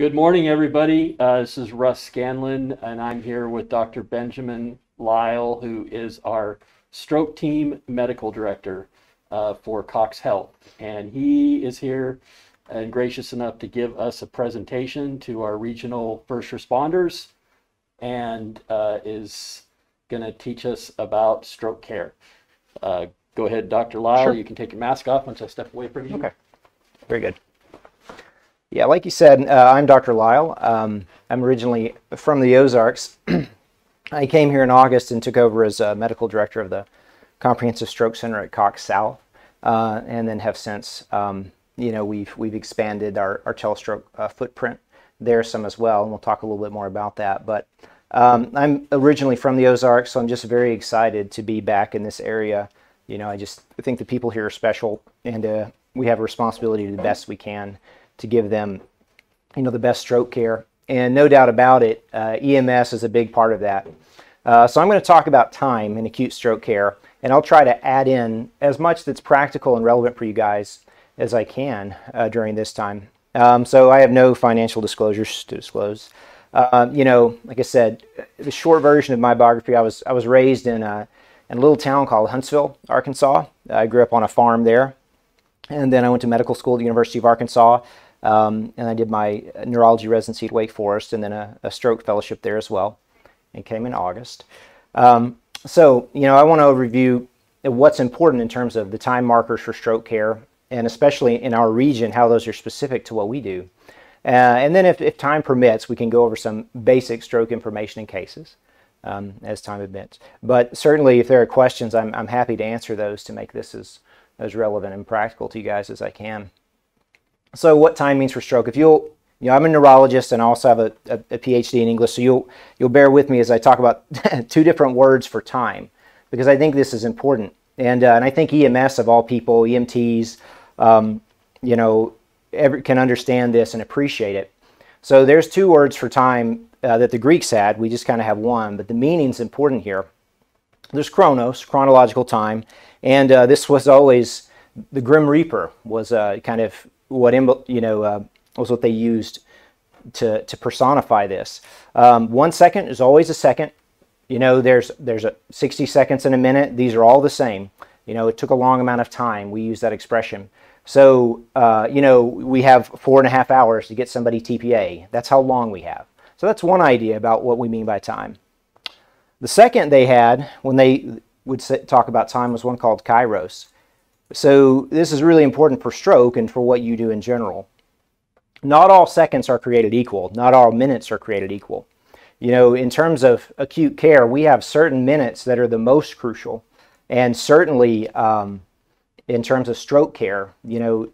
Good morning, everybody. Uh, this is Russ Scanlon, and I'm here with Dr. Benjamin Lisle, who is our stroke team medical director uh, for CoxHealth. And he is here and gracious enough to give us a presentation to our regional first responders and uh, is going to teach us about stroke care. Uh, go ahead, Dr. Lisle. Sure. You can take your mask off once I step away from you. Okay. Very good. Yeah, like you said, uh, I'm Dr. Lisle. Um, I'm originally from the Ozarks. I came here in August and took over as uh, medical director of the Comprehensive Stroke Center at Cox South, uh, and then have since, um, you know, we've we've expanded our our telestroke uh, footprint there some as well, and we'll talk a little bit more about that. But um, I'm originally from the Ozarks, so I'm just very excited to be back in this area. You know, I just think the people here are special, and uh, we have a responsibility to do the best we can to give them, you know, the best stroke care. And no doubt about it, uh, EMS is a big part of that. Uh, so I'm going to talk about time in acute stroke care, and I'll try to add in as much that's practical and relevant for you guys as I can uh, during this time. Um, so I have no financial disclosures to disclose. Uh, you know, like I said, the short version of my biography, I was I was raised in a, in a little town called Huntsville, Arkansas. I grew up on a farm there, and then I went to medical school at the University of Arkansas. Um, and I did my neurology residency at Wake Forest and then a, a stroke fellowship there as well and came in August. Um, so, you know, I want to review what's important in terms of the time markers for stroke care and especially in our region, how those are specific to what we do. Uh, and then if, if, time permits, we can go over some basic stroke information and cases um, as time admits. But certainly if there are questions, I'm, I'm happy to answer those to make this as, as relevant and practical to you guys as I can. So what time means for stroke? If you'll, you know, I'm a neurologist and I also have a, a, a PhD in English, so you'll you'll bear with me as I talk about two different words for time, because I think this is important. And uh, and I think EMS of all people, EMTs, um, you know, every, can understand this and appreciate it. So there's two words for time uh, that the Greeks had. We just kind of have one, but the meaning's important here. There's chronos, chronological time, and uh, this was always the Grim Reaper was uh, kind of what you know uh, was what they used to to personify this. Um, one second is always a second. You know, there's there's a 60 seconds in a minute. These are all the same. You know, it took a long amount of time. We use that expression. So uh, you know, we have four and a half hours to get somebody TPA. That's how long we have. So that's one idea about what we mean by time. The second they had when they would talk about time was one called kairos. So this is really important for stroke and for what you do in general. Not all seconds are created equal. Not all minutes are created equal. You know, in terms of acute care, we have certain minutes that are the most crucial. And certainly um, in terms of stroke care, you know,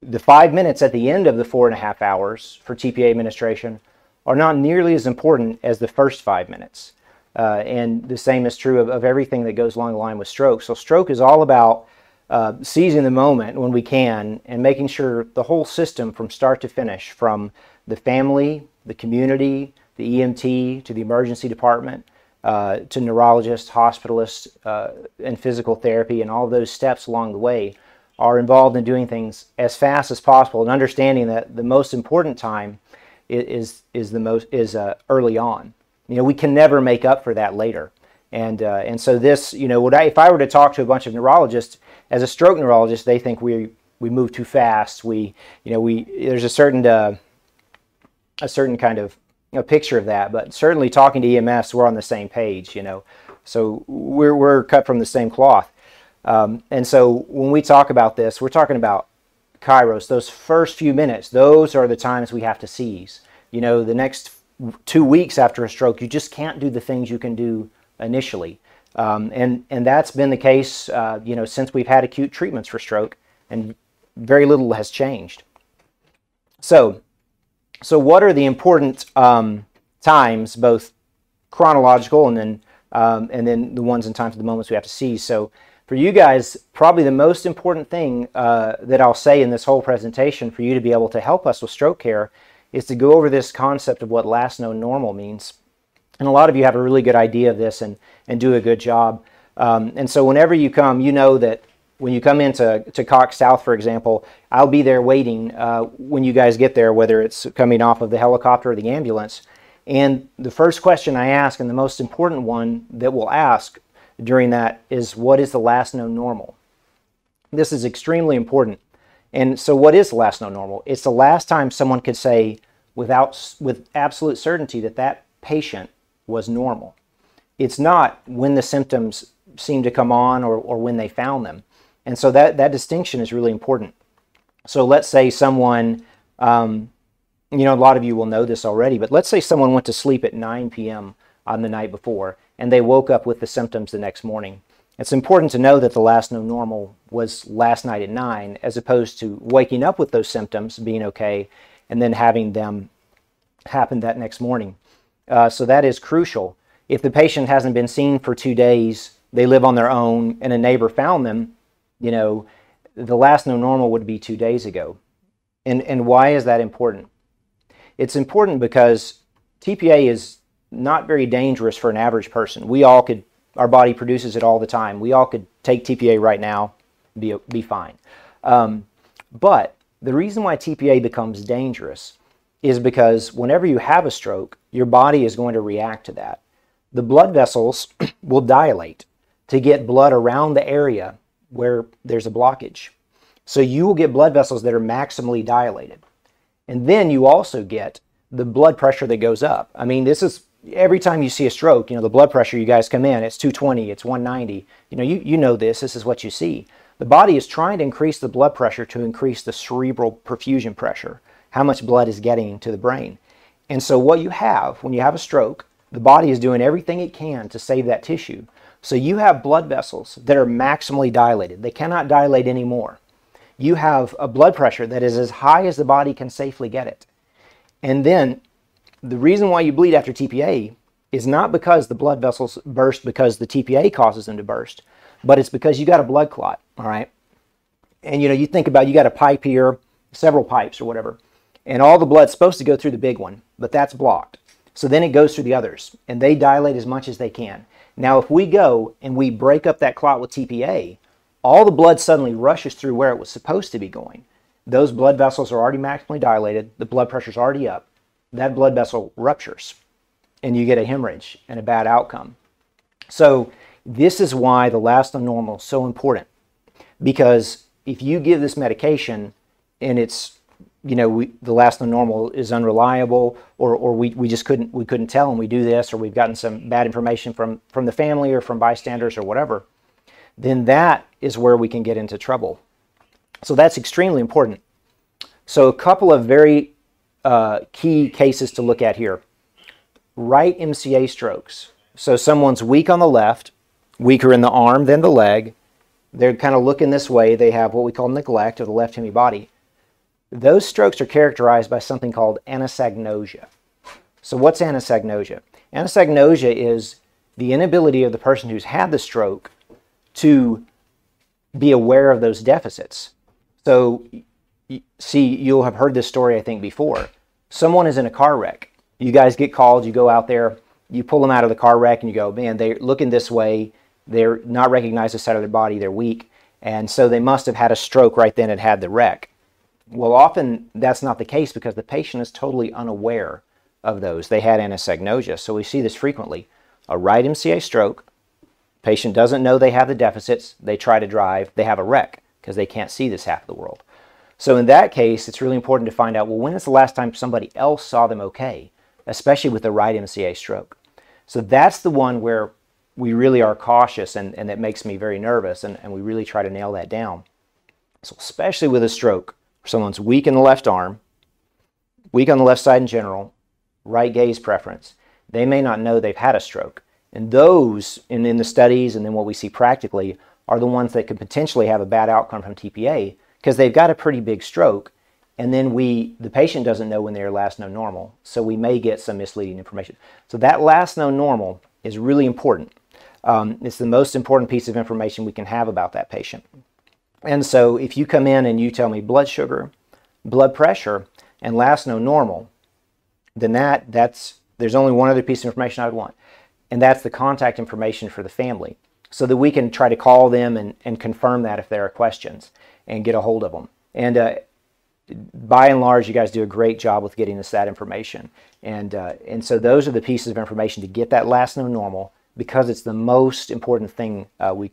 the five minutes at the end of the four and a half hours for TPA administration are not nearly as important as the first five minutes. Uh, and the same is true of, of everything that goes along the line with stroke. So stroke is all about uh, seizing the moment when we can and making sure the whole system from start to finish, from the family, the community, the EMT, to the emergency department, uh, to neurologists, hospitalists, uh, and physical therapy, and all those steps along the way are involved in doing things as fast as possible and understanding that the most important time is is the most is uh, early on. You know, we can never make up for that later. And, uh, and so this, you know, would I, if I were to talk to a bunch of neurologists, as a stroke neurologist, they think we, we move too fast. We, you know, we, there's a certain, uh, a certain kind of know, picture of that. But certainly talking to EMS, we're on the same page, you know. So we're, we're cut from the same cloth. Um, and so when we talk about this, we're talking about Kairos, those first few minutes, those are the times we have to seize. You know, the next two weeks after a stroke, you just can't do the things you can do initially. Um, and, and that's been the case, uh, you know, since we've had acute treatments for stroke, and very little has changed. So, so what are the important um, times, both chronological and then, um, and then the ones in time for the moments we have to see? So for you guys, probably the most important thing uh, that I'll say in this whole presentation for you to be able to help us with stroke care is to go over this concept of what last known normal means. And a lot of you have a really good idea of this and, and do a good job. Um, and so whenever you come, you know that when you come into to Cox South, for example, I'll be there waiting uh, when you guys get there, whether it's coming off of the helicopter or the ambulance. And the first question I ask, and the most important one that we'll ask during that, is what is the last known normal? This is extremely important. And so, what is the last known normal? It's the last time someone could say without with absolute certainty that that patient was normal. It's not when the symptoms seem to come on or, or when they found them. And so that, that distinction is really important. So let's say someone, um, you know, a lot of you will know this already, but let's say someone went to sleep at 9 p.m. on the night before and they woke up with the symptoms the next morning. It's important to know that the last known normal was last night at 9 as opposed to waking up with those symptoms, being okay, and then having them happen that next morning. Uh, so that is crucial. If the patient hasn't been seen for two days, they live on their own, and a neighbor found them, you know, the last known normal would be two days ago. And, and why is that important? It's important because TPA is not very dangerous for an average person. We all could, our body produces it all the time. We all could take TPA right now, be, be fine. Um, but the reason why TPA becomes dangerous is because whenever you have a stroke, your body is going to react to that. The blood vessels will dilate to get blood around the area where there's a blockage. So you will get blood vessels that are maximally dilated. And then you also get the blood pressure that goes up. I mean, this is every time you see a stroke, you know, the blood pressure you guys come in, it's 220, it's 190. You know, you, you know this, this is what you see. The body is trying to increase the blood pressure to increase the cerebral perfusion pressure, how much blood is getting to the brain. And so what you have when you have a stroke, the body is doing everything it can to save that tissue. So you have blood vessels that are maximally dilated. They cannot dilate anymore. You have a blood pressure that is as high as the body can safely get it. And then the reason why you bleed after TPA is not because the blood vessels burst because the TPA causes them to burst, but it's because you got a blood clot, all right? And you know, you think about you got a pipe here, several pipes or whatever, and all the blood's supposed to go through the big one, but that's blocked. So then it goes through the others, and they dilate as much as they can. Now, if we go and we break up that clot with TPA, all the blood suddenly rushes through where it was supposed to be going. Those blood vessels are already maximally dilated, the blood pressure's already up. That blood vessel ruptures, and you get a hemorrhage and a bad outcome. So, this is why the last known normal is so important. Because if you give this medication and it's you know, we, the last known normal is unreliable, or, or we, we just couldn't we couldn't tell, and we do this, or we've gotten some bad information from from the family or from bystanders or whatever, then that is where we can get into trouble. So that's extremely important. So a couple of very uh, key cases to look at here: right MCA strokes. So someone's weak on the left, weaker in the arm than the leg. They're kind of looking this way. They have what we call neglect of the left hemi body those strokes are characterized by something called anosognosia. So what's anosognosia? Anosognosia is the inability of the person who's had the stroke to be aware of those deficits. So see, you'll have heard this story, I think, before. Someone is in a car wreck. You guys get called, you go out there, you pull them out of the car wreck, and you go, man, they're looking this way. They're not recognizing the side of their body. They're weak. And so they must have had a stroke right then and had the wreck. Well, often that's not the case because the patient is totally unaware of those. They had anosognosia. So we see this frequently. A right MCA stroke, patient doesn't know they have the deficits, they try to drive, they have a wreck because they can't see this half of the world. So in that case, it's really important to find out, well, when is the last time somebody else saw them okay, especially with a right MCA stroke? So that's the one where we really are cautious and, and it makes me very nervous and, and we really try to nail that down. So especially with a stroke, someone's weak in the left arm, weak on the left side in general, right gaze preference, they may not know they've had a stroke. And those, in, in the studies and then what we see practically, are the ones that could potentially have a bad outcome from TPA because they've got a pretty big stroke and then we the patient doesn't know when they're last known normal so we may get some misleading information. So that last known normal is really important. Um, it's the most important piece of information we can have about that patient and so if you come in and you tell me blood sugar, blood pressure, and last known normal, then that that's there's only one other piece of information I'd want. And that's the contact information for the family. so that we can try to call them and, and confirm that if there are questions and get a hold of them. And uh, by and large, you guys do a great job with getting us that information. And, uh, and so those are the pieces of information to get that last known normal because it's the most important thing uh, we,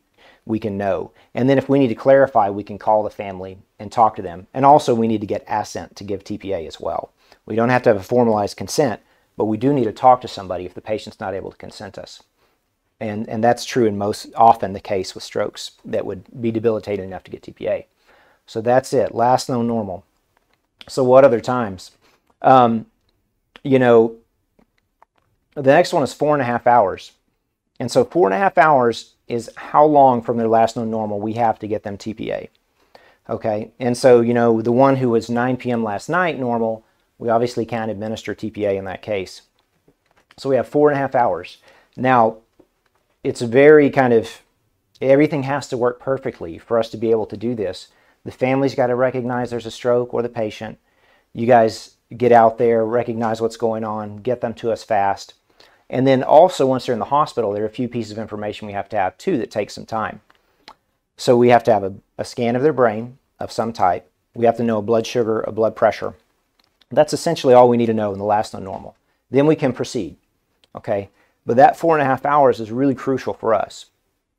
we can know. And then if we need to clarify, we can call the family and talk to them. And also we need to get assent to give TPA as well. We don't have to have a formalized consent, but we do need to talk to somebody if the patient's not able to consent us. And, and that's true in most often the case with strokes that would be debilitating enough to get TPA. So that's it, last known normal. So what other times? Um, you know, the next one is four and a half hours. And so four and a half hours is how long from their last known normal we have to get them TPA. Okay, and so, you know, the one who was 9 p.m. last night normal, we obviously can't administer TPA in that case. So we have four and a half hours. Now, it's very kind of, everything has to work perfectly for us to be able to do this. The family's got to recognize there's a stroke or the patient. You guys get out there, recognize what's going on, get them to us fast. And then also, once they're in the hospital, there are a few pieces of information we have to have too that takes some time. So we have to have a, a scan of their brain of some type. We have to know a blood sugar, a blood pressure. That's essentially all we need to know in the last known normal. Then we can proceed. Okay, but that four and a half hours is really crucial for us.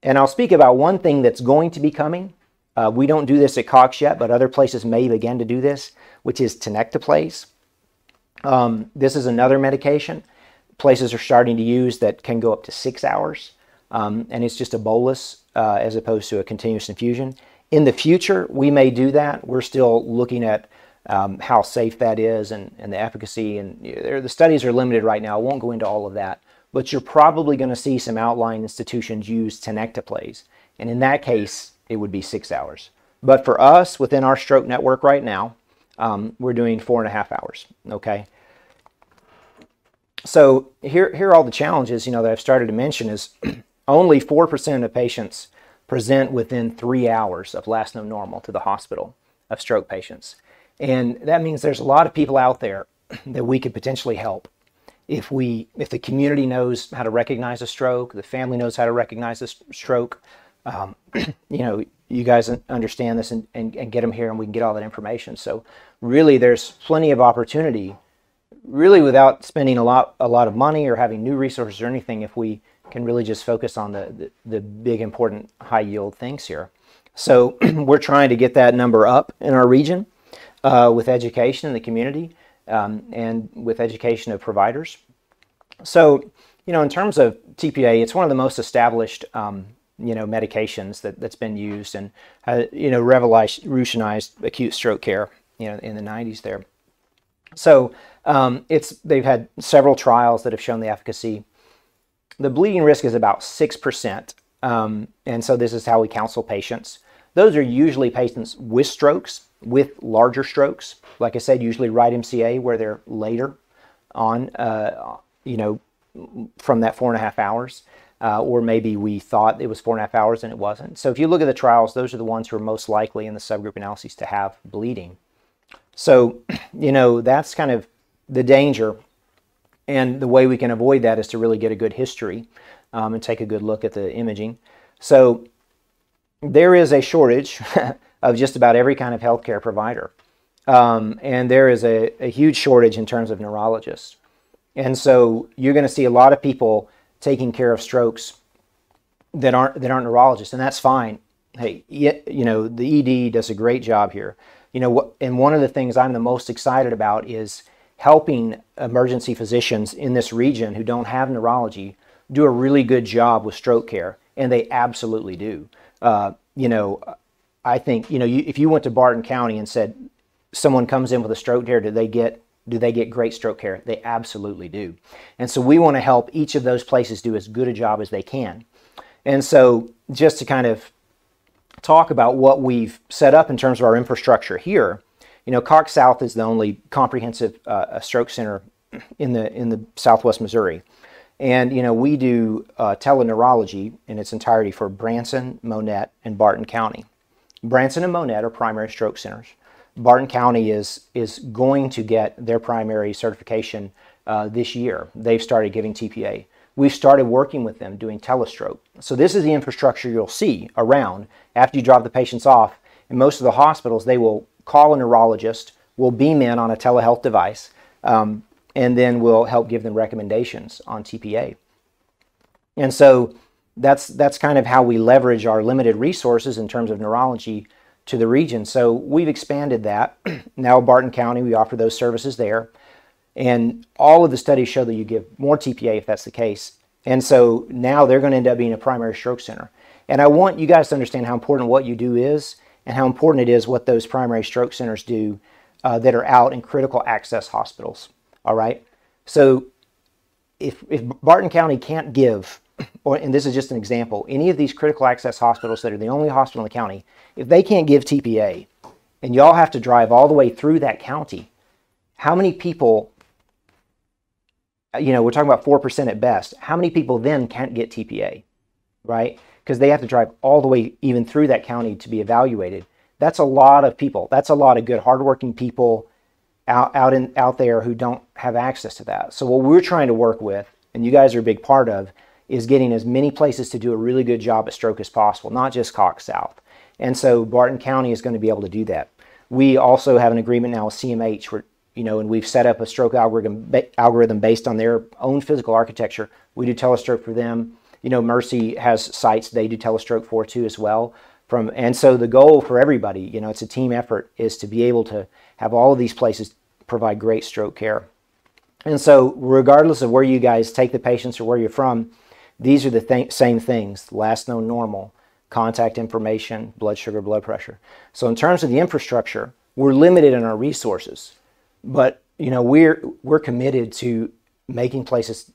And I'll speak about one thing that's going to be coming. Uh, we don't do this at Cox yet, but other places may begin to do this, which is tenecteplase. Um, this is another medication. Places are starting to use that can go up to six hours, um, and it's just a bolus uh, as opposed to a continuous infusion. In the future, we may do that. We're still looking at um, how safe that is and, and the efficacy, and the studies are limited right now. I won't go into all of that, but you're probably going to see some outlying institutions use tenecteplase, and in that case, it would be six hours. But for us, within our stroke network right now, um, we're doing four and a half hours, okay? So here, here are all the challenges, you know, that I've started to mention is only 4% of patients present within three hours of last known normal to the hospital of stroke patients. And that means there's a lot of people out there that we could potentially help if we if the community knows how to recognize a stroke, the family knows how to recognize a stroke. Um, you know, you guys understand this and, and, and get them here and we can get all that information. So really there's plenty of opportunity really without spending a lot a lot of money or having new resources or anything if we can really just focus on the, the, the big important high yield things here. So we're trying to get that number up in our region uh, with education in the community um, and with education of providers. So, you know, in terms of TPA, it's one of the most established, um, you know, medications that, that's been used and, uh, you know, revolutionized acute stroke care, you know, in the 90s there. So um, it's they've had several trials that have shown the efficacy. The bleeding risk is about 6%. Um, and so this is how we counsel patients. Those are usually patients with strokes, with larger strokes. Like I said, usually right MCA where they're later on, uh, you know, from that four and a half hours. Uh, or maybe we thought it was four and a half hours and it wasn't. So if you look at the trials, those are the ones who are most likely in the subgroup analyses to have bleeding. So, you know, that's kind of the danger. And the way we can avoid that is to really get a good history um, and take a good look at the imaging. So there is a shortage of just about every kind of healthcare provider. Um, and there is a, a, huge shortage in terms of neurologists. And so you're going to see a lot of people taking care of strokes that aren't that aren't neurologists, and that's fine. Hey, you know the ED does a great job here. You know, and one of the things I'm the most excited about is helping emergency physicians in this region who don't have neurology do a really good job with stroke care, and they absolutely do. Uh, you know, I think you know you, if you went to Barton County and said someone comes in with a stroke care, do they get do they get great stroke care? They absolutely do. And so we want to help each of those places do as good a job as they can. And so just to kind of talk about what we've set up in terms of our infrastructure here, you know, Cox South is the only comprehensive uh, stroke center in the in the Southwest Missouri, and you know we do uh, teleneurology in its entirety for Branson, Monett, and Barton County. Branson and Monett are primary stroke centers. Barton County is is going to get their primary certification uh, this year. They've started giving TPA. we've started working with them doing telestroke. So this is the infrastructure you'll see around after you drop the patients off. In most of the hospitals, they will call a neurologist, we'll beam in on a telehealth device, um, and then we'll help give them recommendations on TPA. And so that's that's kind of how we leverage our limited resources in terms of neurology to the region. So we've expanded that. now Barton County, we offer those services there. And all of the studies show that you give more TPA if that's the case. And so now they're going to end up being a primary stroke center. And I want you guys to understand how important what you do is and how important it is what those primary stroke centers do uh, that are out in critical access hospitals. All right. So if, if Barton County can't give, or, and this is just an example, any of these critical access hospitals that are the only hospital in the county, if they can't give TPA and y'all have to drive all the way through that county, how many people, you know, we're talking about 4% at best, how many people then can't get TPA, right? Because they have to drive all the way even through that county to be evaluated. That's a lot of people. That's a lot of good, hardworking people out out in out there who don't have access to that. So what we're trying to work with, and you guys are a big part of, is getting as many places to do a really good job at stroke as possible, not just Cox South. And so Barton County is going to be able to do that. We also have an agreement now with CMH where you know, and we've set up a stroke algorithm ba- algorithm based on their own physical architecture. We do telestroke for them. You know, Mercy has sites they do telestroke for too as well. From and so the goal for everybody, you know, it's a team effort, is to be able to have all of these places provide great stroke care. And so, regardless of where you guys take the patients or where you're from, these are the th- same things last known normal, contact information, blood sugar, blood pressure. So, in terms of the infrastructure, we're limited in our resources, but you know we're we're committed to making places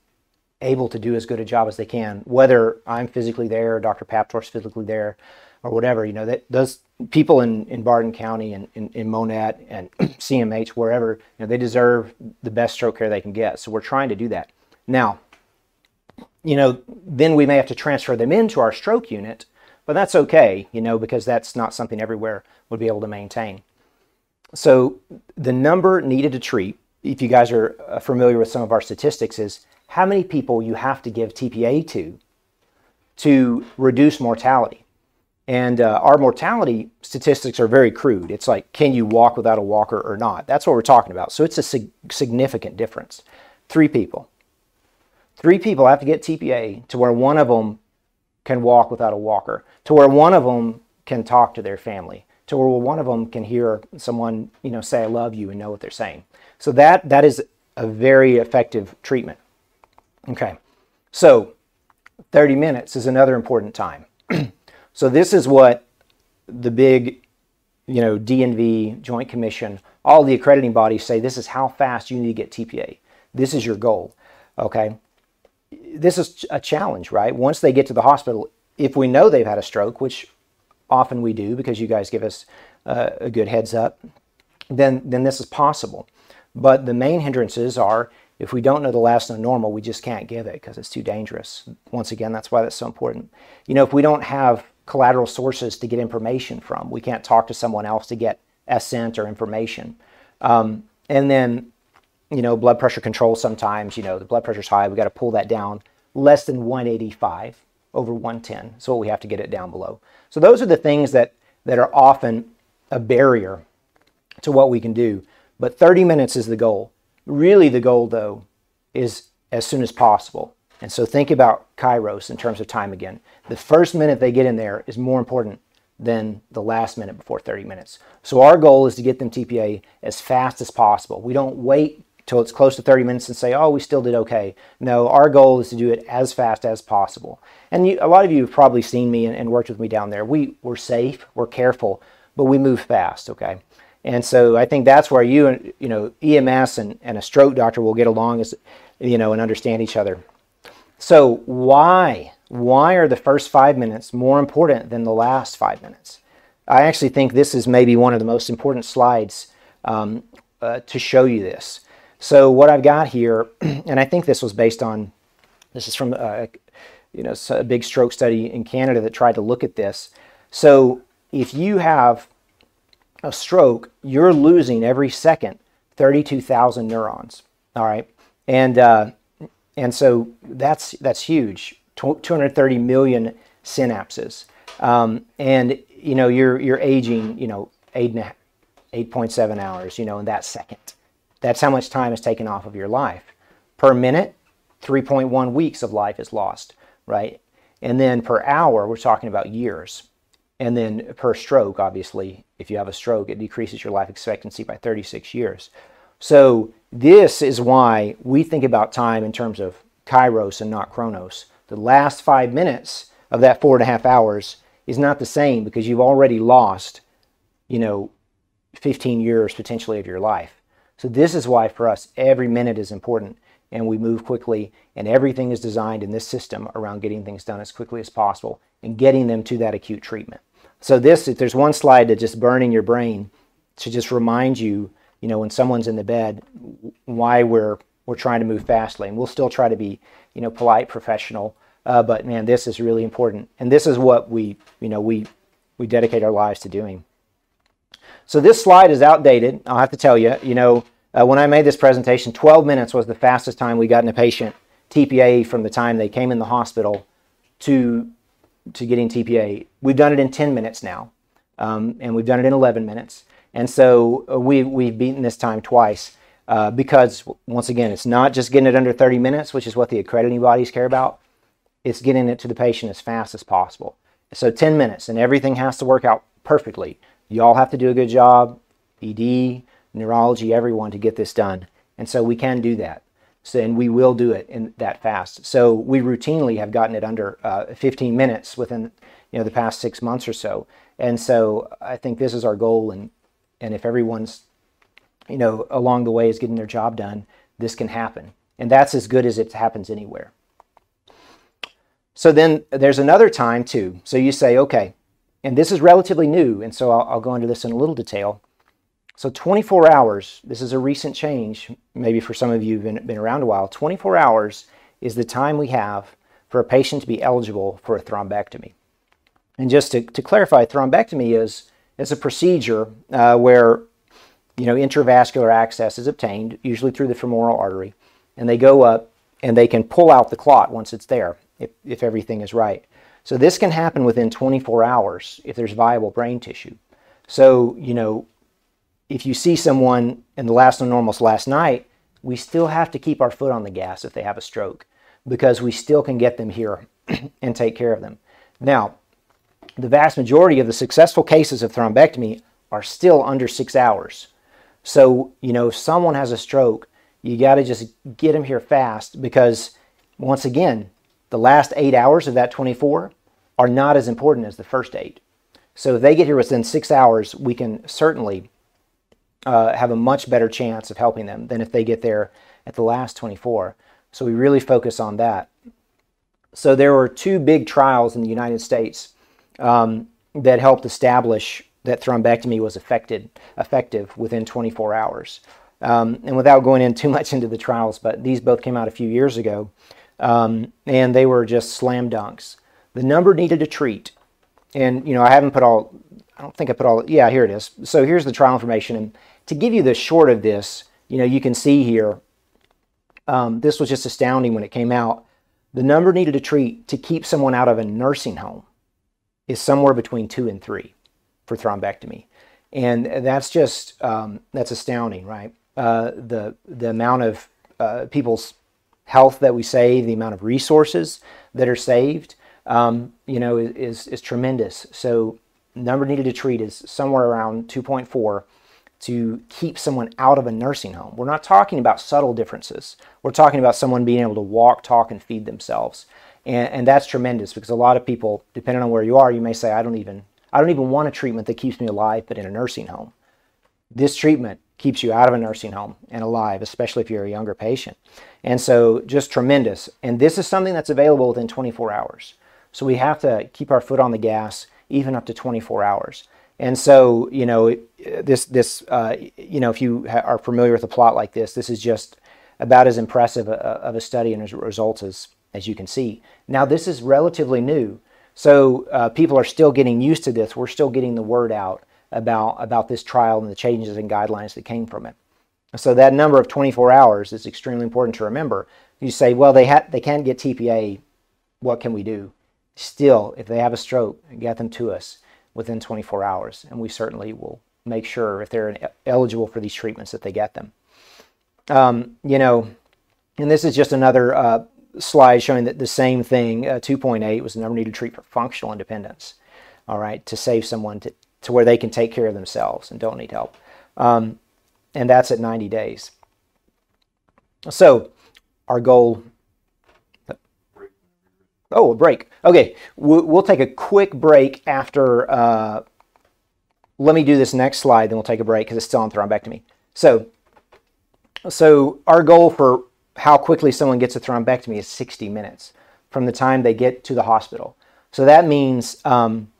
able to do as good a job as they can. Whether I'm physically there, Dr. Paptor's physically there, or whatever, you know that those people in, in Barton County and in, in Monett and CMH, wherever, you know, they deserve the best stroke care they can get. So we're trying to do that. Now, you know, then we may have to transfer them into our stroke unit, but that's okay, you know, because that's not something everywhere would be able to maintain. So the number needed to treat, if you guys are uh, familiar with some of our statistics, is how many people you have to give TPA to to reduce mortality. And uh, our mortality statistics are very crude. It's like, can you walk without a walker or not? That's what we're talking about. So it's a sig- significant difference. Three people. Three people have to get TPA to where one of them can walk without a walker, to where one of them can talk to their family, to where one of them can hear someone, you know, say "I love you" and know what they're saying. So that that is a very effective treatment. Okay, so 30 minutes is another important time. So this is what the big, you know, DNV, Joint Commission, all the accrediting bodies say this is how fast you need to get TPA. This is your goal. Okay. This is a challenge, right? Once they get to the hospital, if we know they've had a stroke, which often we do because you guys give us uh, a good heads up, then then this is possible. But the main hindrances are if we don't know the last known normal, we just can't give it because it's too dangerous. Once again, that's why that's so important. You know, if we don't have collateral sources to get information from. We can't talk to someone else to get assent or information. Um, and then, you know, blood pressure control sometimes, you know, the blood pressure's high, we got to pull that down less than 185 over 110. So we have to get it down below. So those are the things that, that are often a barrier to what we can do. But 30 minutes is the goal. Really, the goal, though, is as soon as possible. And so think about Kairos in terms of time again. The first minute they get in there is more important than the last minute before 30 minutes. So our goal is to get them TPA as fast as possible. We don't wait till it's close to 30 minutes and say, oh, we still did okay. No, our goal is to do it as fast as possible. And you, a lot of you have probably seen me and, and worked with me down there. We, we're safe, we're careful, but we move fast, okay? And so I think that's where you and you know EMS and, and a stroke doctor will get along as you know and understand each other. So why? Why are the first five minutes more important than the last five minutes? I actually think this is maybe one of the most important slides um, uh, to show you this. So what I've got here, and I think this was based on, this is from uh, you know a big stroke study in Canada that tried to look at this. So if you have a stroke, you're losing every second 32,000 neurons. All right, and uh, and so that's that's huge. 230 million synapses, um, and you know you're you're aging, you know, eight and a, 8.7 hours, you know, in that second. That's how much time is taken off of your life. Per minute, 3.1 weeks of life is lost, right? And then per hour, we're talking about years. And then per stroke, obviously, if you have a stroke, it decreases your life expectancy by 36 years. So this is why we think about time in terms of kairos and not chronos. The last five minutes of that four and a half hours is not the same because you've already lost, you know, 15 years potentially of your life. So this is why for us every minute is important and we move quickly and everything is designed in this system around getting things done as quickly as possible and getting them to that acute treatment. So this if there's one slide that just burn in your brain to just remind you, you know, when someone's in the bed why we're we're trying to move fastly and we'll still try to be, you know, polite, professional, uh, but man, this is really important and this is what we, you know, we we dedicate our lives to doing. So this slide is outdated. I'll have to tell you, you know, uh, when I made this presentation, 12 minutes was the fastest time we got in a patient TPA from the time they came in the hospital to, to getting TPA. We've done it in 10 minutes now, um, and we've done it in 11 minutes. And so uh, we, we've beaten this time twice uh, because, once again, it's not just getting it under 30 minutes, which is what the accrediting bodies care about. It's getting it to the patient as fast as possible. So 10 minutes, and everything has to work out perfectly. You all have to do a good job, ED, neurology, everyone, to get this done. And so we can do that. So, and we will do it in that fast. So we routinely have gotten it under uh, 15 minutes within you know the past six months or so. And so I think this is our goal. And and if everyone's you know along the way is getting their job done, this can happen. And that's as good as it happens anywhere. So then there's another time too. So you say, okay, and this is relatively new, and so I'll, I'll go into this in a little detail. So 24 hours, this is a recent change, maybe for some of you who've been, been around a while. 24 hours is the time we have for a patient to be eligible for a thrombectomy. And just to, to clarify, thrombectomy is, is a procedure uh, where you know, intravascular access is obtained, usually through the femoral artery, and they go up and they can pull out the clot once it's there, if, if everything is right. So this can happen within 24 hours if there's viable brain tissue. So, you know, if you see someone in the last normals last night, we still have to keep our foot on the gas if they have a stroke because we still can get them here and take care of them. Now, the vast majority of the successful cases of thrombectomy are still under six hours. So, you know, if someone has a stroke, you got to just get them here fast because, once again, the last eight hours of that 24 are not as important as the first eight. So if they get here within six hours, we can certainly uh, have a much better chance of helping them than if they get there at the last 24. So we really focus on that. So there were two big trials in the United States um, that helped establish that thrombectomy was affected, effective within 24 hours. Um, and without going in too much into the trials, but these both came out a few years ago, um, and they were just slam dunks the number needed to treat, and you know I haven't put all, I don't think I put all, yeah, here it is. So here's the trial information, and to give you the short of this, you know, you can see here, um, this was just astounding when it came out. The number needed to treat to keep someone out of a nursing home is somewhere between two and three for thrombectomy, and that's just um, that's astounding, right? Uh, the the amount of uh, people's health that we save, the amount of resources that are saved, um, you know, is, is tremendous. So number needed to treat is somewhere around 2.4 to keep someone out of a nursing home. We're not talking about subtle differences. We're talking about someone being able to walk, talk, and feed themselves. And, and that's tremendous because a lot of people, depending on where you are, you may say, I don't even, I don't even want a treatment that keeps me alive, but in a nursing home. This treatment keeps you out of a nursing home and alive, especially if you're a younger patient. And so just tremendous. And this is something that's available within 24 hours. So we have to keep our foot on the gas even up to 24 hours. And so, you know, this, this uh, you know, if you are familiar with a plot like this, this is just about as impressive a, of a study and as results as, as you can see. Now, this is relatively new. So uh, people are still getting used to this. We're still getting the word out about, about this trial and the changes and guidelines that came from it. So that number of 24 hours is extremely important to remember You say, well, they ha- they can't get TPA. What can we do? Still, if they have a stroke, get them to us within 24 hours, and we certainly will make sure if they're eligible for these treatments that they get them. Um, you know, and this is just another uh, slide showing that the same thing, uh, 2.8 was the number needed to treat for functional independence, all right, to save someone to, to where they can take care of themselves and don't need help. Um, and that's at 90 days. So our goal, oh, a break. Okay, we'll, take a quick break after, uh, let me do this next slide, then we'll take a break because it's still on thrombectomy. So, so our goal for how quickly someone gets a thrombectomy is 60 minutes from the time they get to the hospital. So that means um,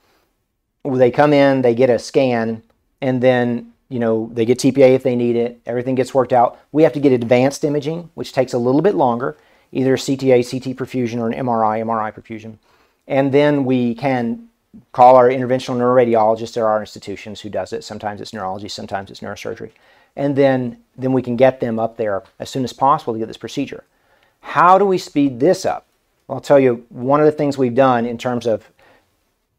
they come in, they get a scan, and then you know they get TPA if they need it. Everything gets worked out. We have to get advanced imaging, which takes a little bit longer, either a CTA, CT perfusion, or an MRI, MRI perfusion, and then we can call our interventional neuroradiologist at our institutions who does it. Sometimes it's neurology, sometimes it's neurosurgery and then then we can get them up there as soon as possible to get this procedure. How do we speed this up? I'll tell you one of the things we've done in terms of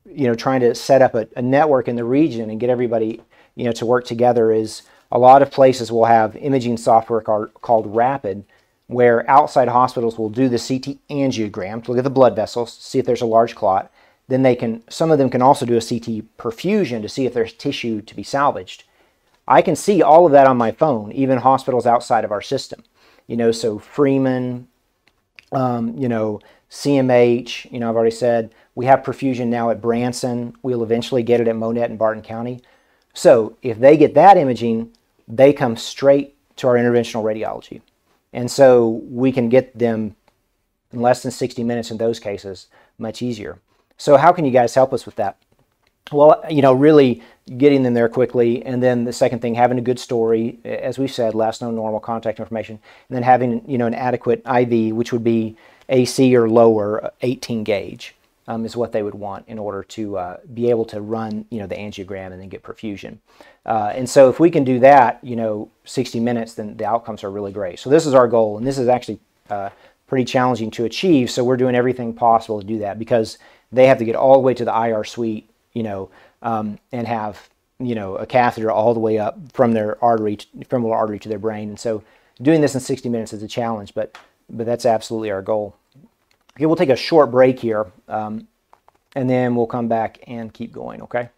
you know trying to set up a, a network in the region and get everybody you know to work together is a lot of places will have imaging software called Rapid, where outside hospitals will do the CT angiogram to look at the blood vessels, see if there's a large clot. Then they can, some of them can also do a CT perfusion to see if there's tissue to be salvaged. I can see all of that on my phone, even hospitals outside of our system. You know, so Freeman, um, you know, CMH, you know, I've already said we have perfusion now at Branson. We'll eventually get it at Monett and Barton County. So if they get that imaging, they come straight to our interventional radiology. And so we can get them in less than 60 minutes in those cases, much easier. So how can you guys help us with that? Well, you know, really getting them there quickly, and then the second thing, having a good story, as we said, last known normal contact information, and then having you know an adequate IV, which would be AC or lower, 18 gauge, um, is what they would want in order to uh, be able to run you know the angiogram and then get perfusion. Uh, and so if we can do that, you know, 60 minutes, then the outcomes are really great. So this is our goal, and this is actually uh, pretty challenging to achieve. So we're doing everything possible to do that because they have to get all the way to the IR suite you know, um, and have, you know, a catheter all the way up from their artery, femoral artery to their brain. And so doing this in 60 minutes is a challenge, but, but that's absolutely our goal. Okay, we'll take a short break here, um, and then we'll come back and keep going, okay?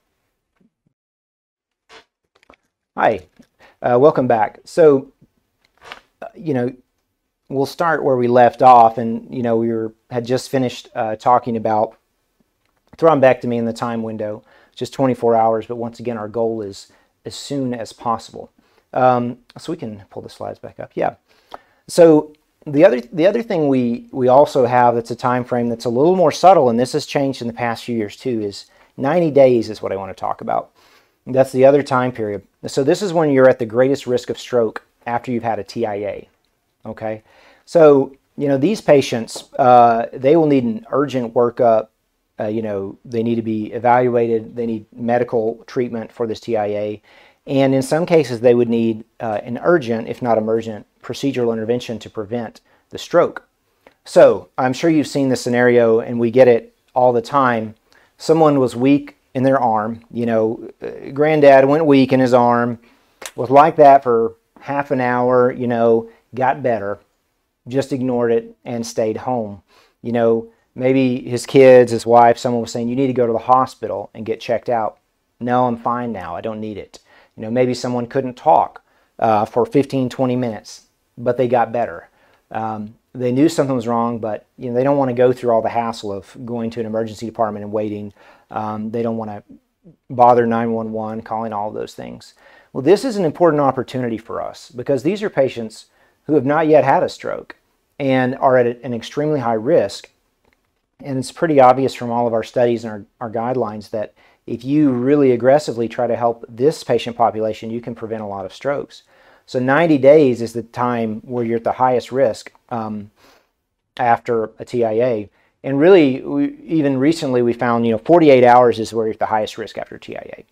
Hi, uh, welcome back. So, uh, you know, we'll start where we left off, and you know, we were had just finished uh, talking about thrombectomy in the time window, just 24 hours, but once again, our goal is as soon as possible. Um, so we can pull the slides back up. Yeah. So the other the other thing we we also have that's a time frame that's a little more subtle, and this has changed in the past few years too, is 90 days is what I want to talk about. That's the other time period. So this is when you're at the greatest risk of stroke after you've had a TIA. Okay. So you know these patients, uh, they will need an urgent workup uh, you know, they need to be evaluated. They need medical treatment for this TIA. And in some cases, they would need uh, an urgent, if not emergent, procedural intervention to prevent the stroke. So I'm sure you've seen this scenario, and we get it all the time. Someone was weak in their arm. You know, uh, granddad went weak in his arm, was like that for half an hour, you know, got better, just ignored it and stayed home. You know, maybe his kids, his wife, someone was saying, you need to go to the hospital and get checked out. No, I'm fine now. I don't need it. You know, maybe someone couldn't talk uh, for 15, 20 minutes, but they got better. Um, they knew something was wrong, but you know they don't want to go through all the hassle of going to an emergency department and waiting. Um, they don't want to bother 911, calling all of those things. Well, this is an important opportunity for us because these are patients who have not yet had a stroke and are at an extremely high risk and it's pretty obvious from all of our studies and our, our guidelines that if you really aggressively try to help this patient population, you can prevent a lot of strokes. So 90 days is the time where you're at the highest risk um, after a TIA. And really, we, even recently, we found you know 48 hours is where you're at the highest risk after TIA.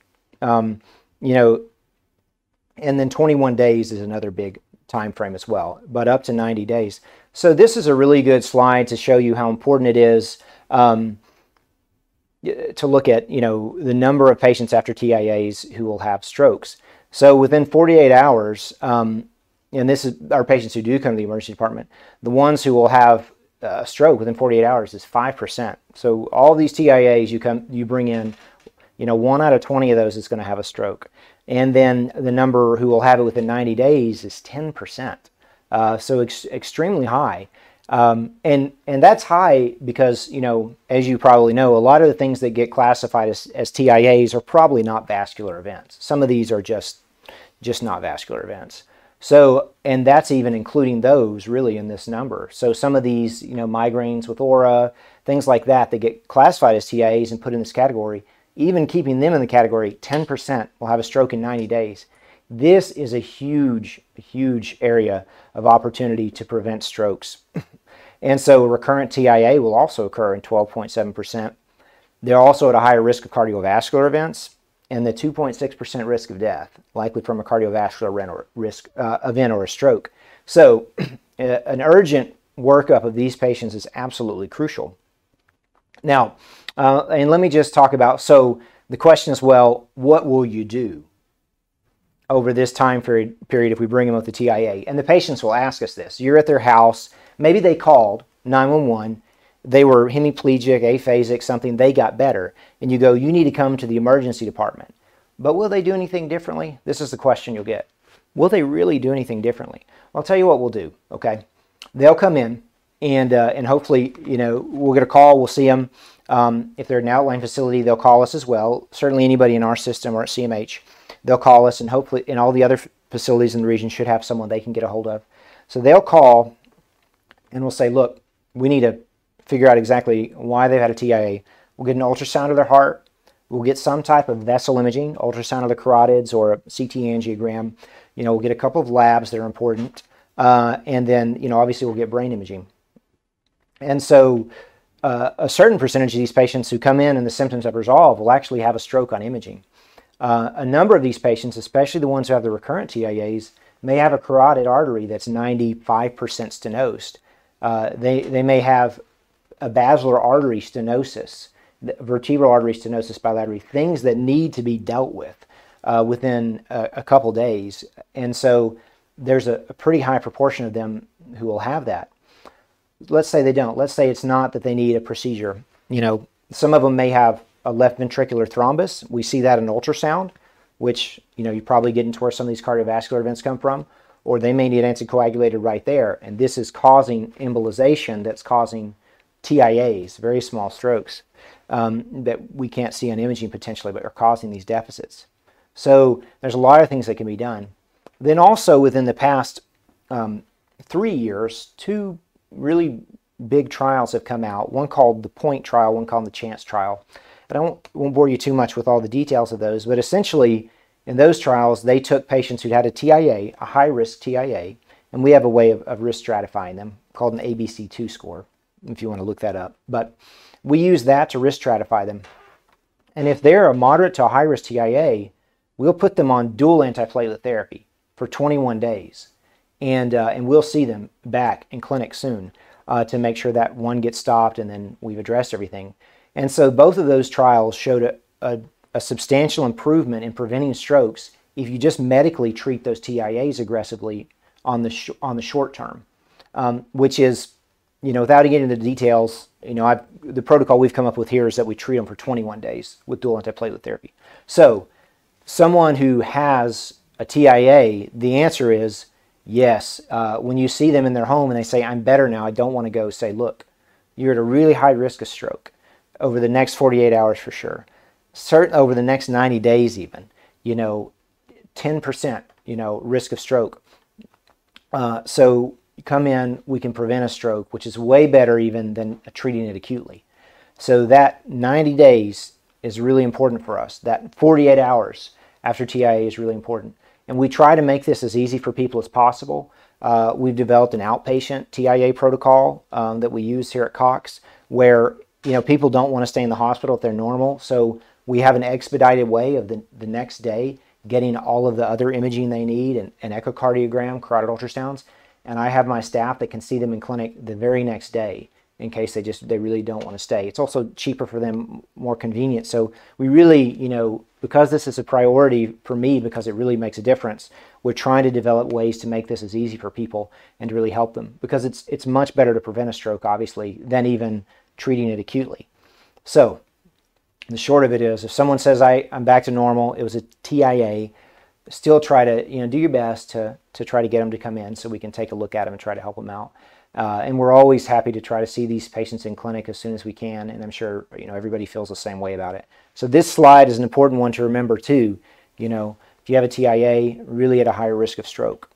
Um, you know, and then 21 days is another big time frame as well, but up to 90 days. So this is a really good slide to show you how important it is um, to look at, you know, the number of patients after TIAs who will have strokes. So within 48 hours, um, and this is our patients who do come to the emergency department, the ones who will have a stroke within 48 hours is 5%. So all these TIAs you come you bring in, you know, one out of 20 of those is going to have a stroke. And then the number who will have it within 90 days is 10%. Uh, so ex- extremely high. Um, and and that's high because you know, as you probably know, a lot of the things that get classified as, as TIAs are probably not vascular events. Some of these are just just not vascular events. So, and that's even including those really in this number. So some of these, you know, migraines with aura, things like that, that get classified as TIAs and put in this category, even keeping them in the category, 10% will have a stroke in 90 days. This is a huge, huge area of opportunity to prevent strokes. and so recurrent TIA will also occur in 12.7%. They're also at a higher risk of cardiovascular events and the 2.6% risk of death, likely from a cardiovascular risk, uh, event or a stroke. So, an urgent workup of these patients is absolutely crucial. Now, uh, and let me just talk about so the question is well, what will you do over this time period, period if we bring them with the TIA? And the patients will ask us this. You're at their house, maybe they called 911 they were hemiplegic, aphasic, something, they got better. And you go, you need to come to the emergency department. But will they do anything differently? This is the question you'll get. Will they really do anything differently? I'll tell you what we'll do, okay? They'll come in and, uh, and hopefully, you know, we'll get a call, we'll see them. Um, if they're an outlying facility, they'll call us as well. Certainly anybody in our system or at CMH, they'll call us and hopefully, and all the other facilities in the region should have someone they can get a hold of. So they'll call and we'll say, look, we need to figure out exactly why they've had a TIA. We'll get an ultrasound of their heart. We'll get some type of vessel imaging, ultrasound of the carotids or a CT angiogram. You know, we'll get a couple of labs that are important. Uh, and then, you know, obviously we'll get brain imaging. And so uh, a certain percentage of these patients who come in and the symptoms have resolved will actually have a stroke on imaging. Uh, a number of these patients, especially the ones who have the recurrent TIAs, may have a carotid artery that's 95% stenosed. Uh, they, they may have a basilar artery stenosis, vertebral artery stenosis bilaterally, things that need to be dealt with uh, within a, a, couple days. And so there's a, a, pretty high proportion of them who will have that. Let's say they don't. Let's say it's not that they need a procedure. You know, some of them may have a left ventricular thrombus. We see that in ultrasound, which, you know, you probably get into where some of these cardiovascular events come from. Or they may need anticoagulated right there. And this is causing embolization that's causing TIAs, very small strokes, um, that we can't see on imaging potentially, but are causing these deficits. So there's a lot of things that can be done. Then also within the past um, three years, two really big trials have come out. One called the Point trial, one called the Chance trial. And I won't, won't bore you too much with all the details of those, but essentially in those trials, they took patients who'd had a TIA, a high-risk TIA, and we have a way of, of risk stratifying them called an ABCD2 score if you want to look that up. But we use that to risk stratify them. And if they're a moderate to a high risk TIA, we'll put them on dual antiplatelet therapy for 21 days. And, uh, and we'll see them back in clinic soon uh, to make sure that one gets stopped and then we've addressed everything. And so both of those trials showed a, a, a substantial improvement in preventing strokes if you just medically treat those TIAs aggressively on the, on the short term, um, which is you know, without getting into the details, you know, I've, the protocol we've come up with here is that we treat them for 21 days with dual antiplatelet therapy. So, someone who has a TIA, the answer is yes. Uh, when you see them in their home and they say, I'm better now, I don't want to go, say, look, you're at a really high risk of stroke over the next 48 hours for sure. Certain over the next 90 days, even, you know, 10%, you know, risk of stroke. Uh, so come in, we can prevent a stroke, which is way better even than treating it acutely. So that 90 days is really important for us. That 48 hours after TIA is really important. And we try to make this as easy for people as possible. Uh, we've developed an outpatient TIA protocol um, that we use here at Cox where you know people don't want to stay in the hospital if they're normal. So we have an expedited way of the, the next day getting all of the other imaging they need, an, an echocardiogram, carotid ultrasounds, and I have my staff that can see them in clinic the very next day in case they just they really don't want to stay. It's also cheaper for them, more convenient. So we really, you know, because this is a priority for me because it really makes a difference, we're trying to develop ways to make this as easy for people and to really help them because it's it's much better to prevent a stroke obviously than even treating it acutely. So, the short of it is if someone says I I'm back to normal, it was a TIA, still try to, you know, do your best to to try to get them to come in so we can take a look at them and try to help them out. Uh, and we're always happy to try to see these patients in clinic as soon as we can, and I'm sure you know everybody feels the same way about it. So this slide is an important one to remember too. You know, if you have a TIA, really at a higher risk of stroke.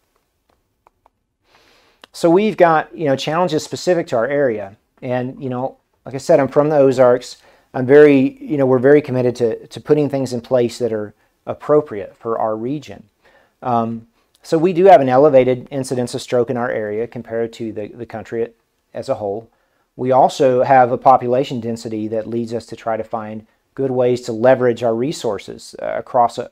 So we've got you know challenges specific to our area, and you know, like I said, I'm from the Ozarks. I'm very you know we're very committed to to putting things in place that are appropriate for our region. Um, so we do have an elevated incidence of stroke in our area compared to the, the country as a whole. We also have a population density that leads us to try to find good ways to leverage our resources uh, across a,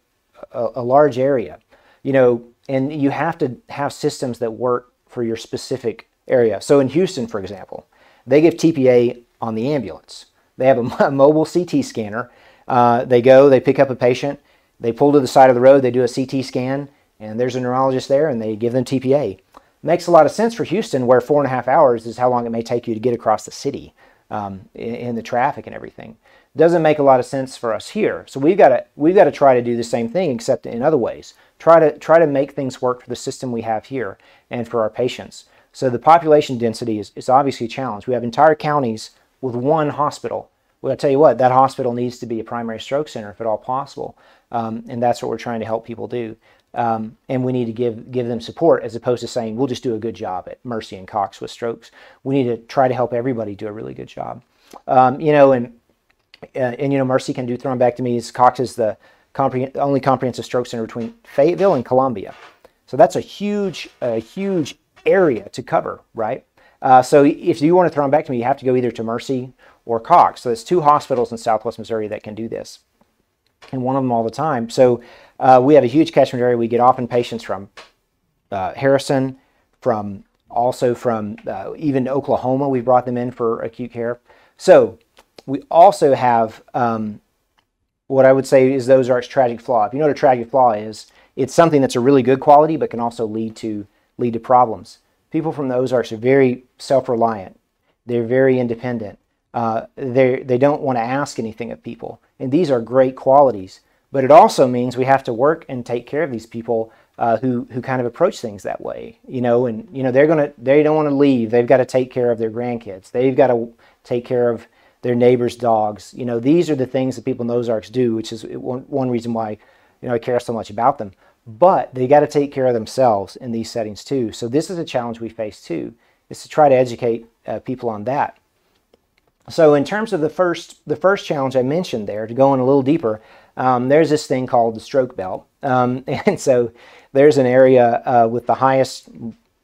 a, a large area. You know, and you have to have systems that work for your specific area. So in Houston, for example, they give TPA on the ambulance. They have a, mobile CT scanner. Uh, they go, they pick up a patient, they pull to the side of the road, they do a CT scan, and there's a neurologist there and they give them TPA. Makes a lot of sense for Houston, where four and a half hours is how long it may take you to get across the city um, in, in, the traffic and everything. Doesn't make a lot of sense for us here. So we've got to we've got to try to do the same thing, except in other ways. Try to try to make things work for the system we have here and for our patients. So the population density is, is obviously a challenge. We have entire counties with one hospital. Well, I tell you what, that hospital needs to be a primary stroke center if at all possible, um, and that's what we're trying to help people do. Um, and we need to give give them support as opposed to saying we'll just do a good job at Mercy and Cox with strokes. We need to try to help everybody do a really good job. Um, you know, and uh, and you know Mercy can do thrombectomies. Cox is the compreh- only comprehensive stroke center between Fayetteville and Columbia, so that's a huge a huge area to cover, right? Uh, so if you want a thrombectomy, you have to go either to Mercy or Cox. So there's two hospitals in Southwest Missouri that can do this, and one of them all the time. So uh, we have a huge catchment area. We get often patients from uh, Harrison, from also from uh, even Oklahoma. We brought them in for acute care. So we also have um, what I would say is those are its tragic flaw. If you know what a tragic flaw is, it's something that's a really good quality but can also lead to lead to problems. People from the Ozarks are very self-reliant. They're very independent. Uh, they they don't want to ask anything of people, and these are great qualities. But it also means we have to work and take care of these people uh, who who kind of approach things that way, you know. And you know they're gonna they don't want to leave. They've got to take care of their grandkids. They've got to take care of their neighbors' dogs. You know, these are the things that people in the Ozarks do, which is one one reason why you know I care so much about them. But they got to take care of themselves in these settings too. So this is a challenge we face too, is to try to educate uh, people on that. So in terms of the first the first challenge I mentioned there, to go in a little deeper, um, there's this thing called the stroke belt. Um, and so there's an area uh, with the highest